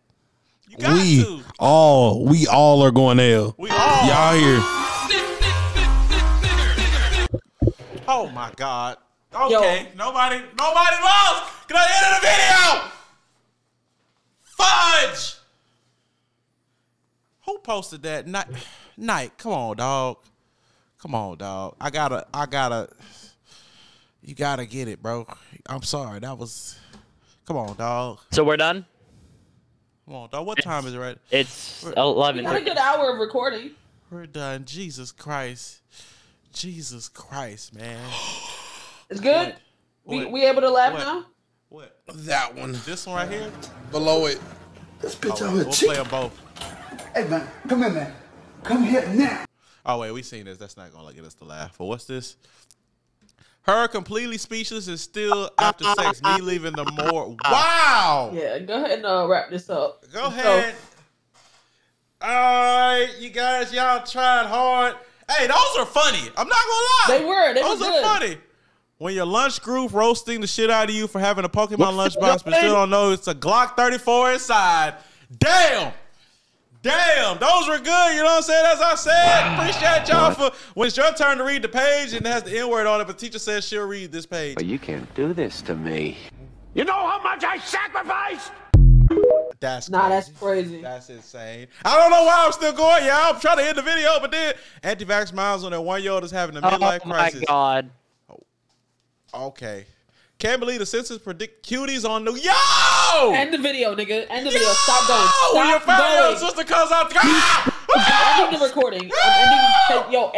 Speaker 1: You got
Speaker 3: We
Speaker 1: to.
Speaker 3: all, we all are going L.
Speaker 1: We all.
Speaker 3: Y'all here.
Speaker 1: Oh my God. Okay. Nobody. Nobody lost. Can I end the video? Fudge. Who posted that? Night. Night. Come on, dog. Come on, dog. I gotta. I gotta. You gotta get it, bro. I'm sorry. That was. Come on, dog.
Speaker 2: So we're done.
Speaker 1: Come on, dog. What time is it? Right.
Speaker 2: It's
Speaker 4: We
Speaker 2: eleven.
Speaker 4: got a good hour of recording.
Speaker 1: We're done. Jesus Christ. Jesus Christ, man.
Speaker 4: It's good. We
Speaker 1: What?
Speaker 4: we able to laugh
Speaker 1: What?
Speaker 4: now?
Speaker 1: What?
Speaker 3: That one.
Speaker 1: This one right here?
Speaker 3: Below it.
Speaker 28: This
Speaker 1: Oh,
Speaker 28: bitch
Speaker 1: wait,
Speaker 28: out here
Speaker 1: we'll
Speaker 28: cheating.
Speaker 1: play them both.
Speaker 28: Hey man, come here, man. Come here now.
Speaker 1: Oh wait, we seen this. That's not gonna get us to laugh. But what's this? Her completely speechless and still after sex, me leaving the more. Wow.
Speaker 4: Yeah. Go ahead and uh, wrap this up.
Speaker 1: Go
Speaker 4: So-
Speaker 1: ahead. All right, you guys, y'all tried hard. Hey, those are funny. I'm not gonna lie.
Speaker 4: They were. They
Speaker 1: those
Speaker 4: were
Speaker 1: are
Speaker 4: good.
Speaker 1: funny. When your lunch group roasting the shit out of you for having a Pokemon
Speaker 2: What's the
Speaker 1: lunchbox, but still don't know it's a Glock 34 inside. Damn. Damn, those were good. You know what I'm saying? As I said, appreciate y'all for when it's your turn to read the page and it has the N word on it, but teacher says she'll read this page.
Speaker 39: But you can't do this to me. You know how much I sacrificed?
Speaker 1: That's
Speaker 4: Nah, that's crazy.
Speaker 1: That's insane. I don't know why I'm still going. y'all. I'm trying to end the video, but then anti-vax miles on that one year old is having a oh midlife
Speaker 2: Oh my
Speaker 1: crisis.
Speaker 2: god.
Speaker 1: Okay. Can't believe the Simpsons predict cuties on new. Yo!
Speaker 4: End the video, nigga. End the video. Stop going.
Speaker 1: Oh, when your
Speaker 4: Stop
Speaker 1: family
Speaker 4: going.
Speaker 1: sister comes out. Ah!
Speaker 4: I'm ending the recording. I'm ending. Yo,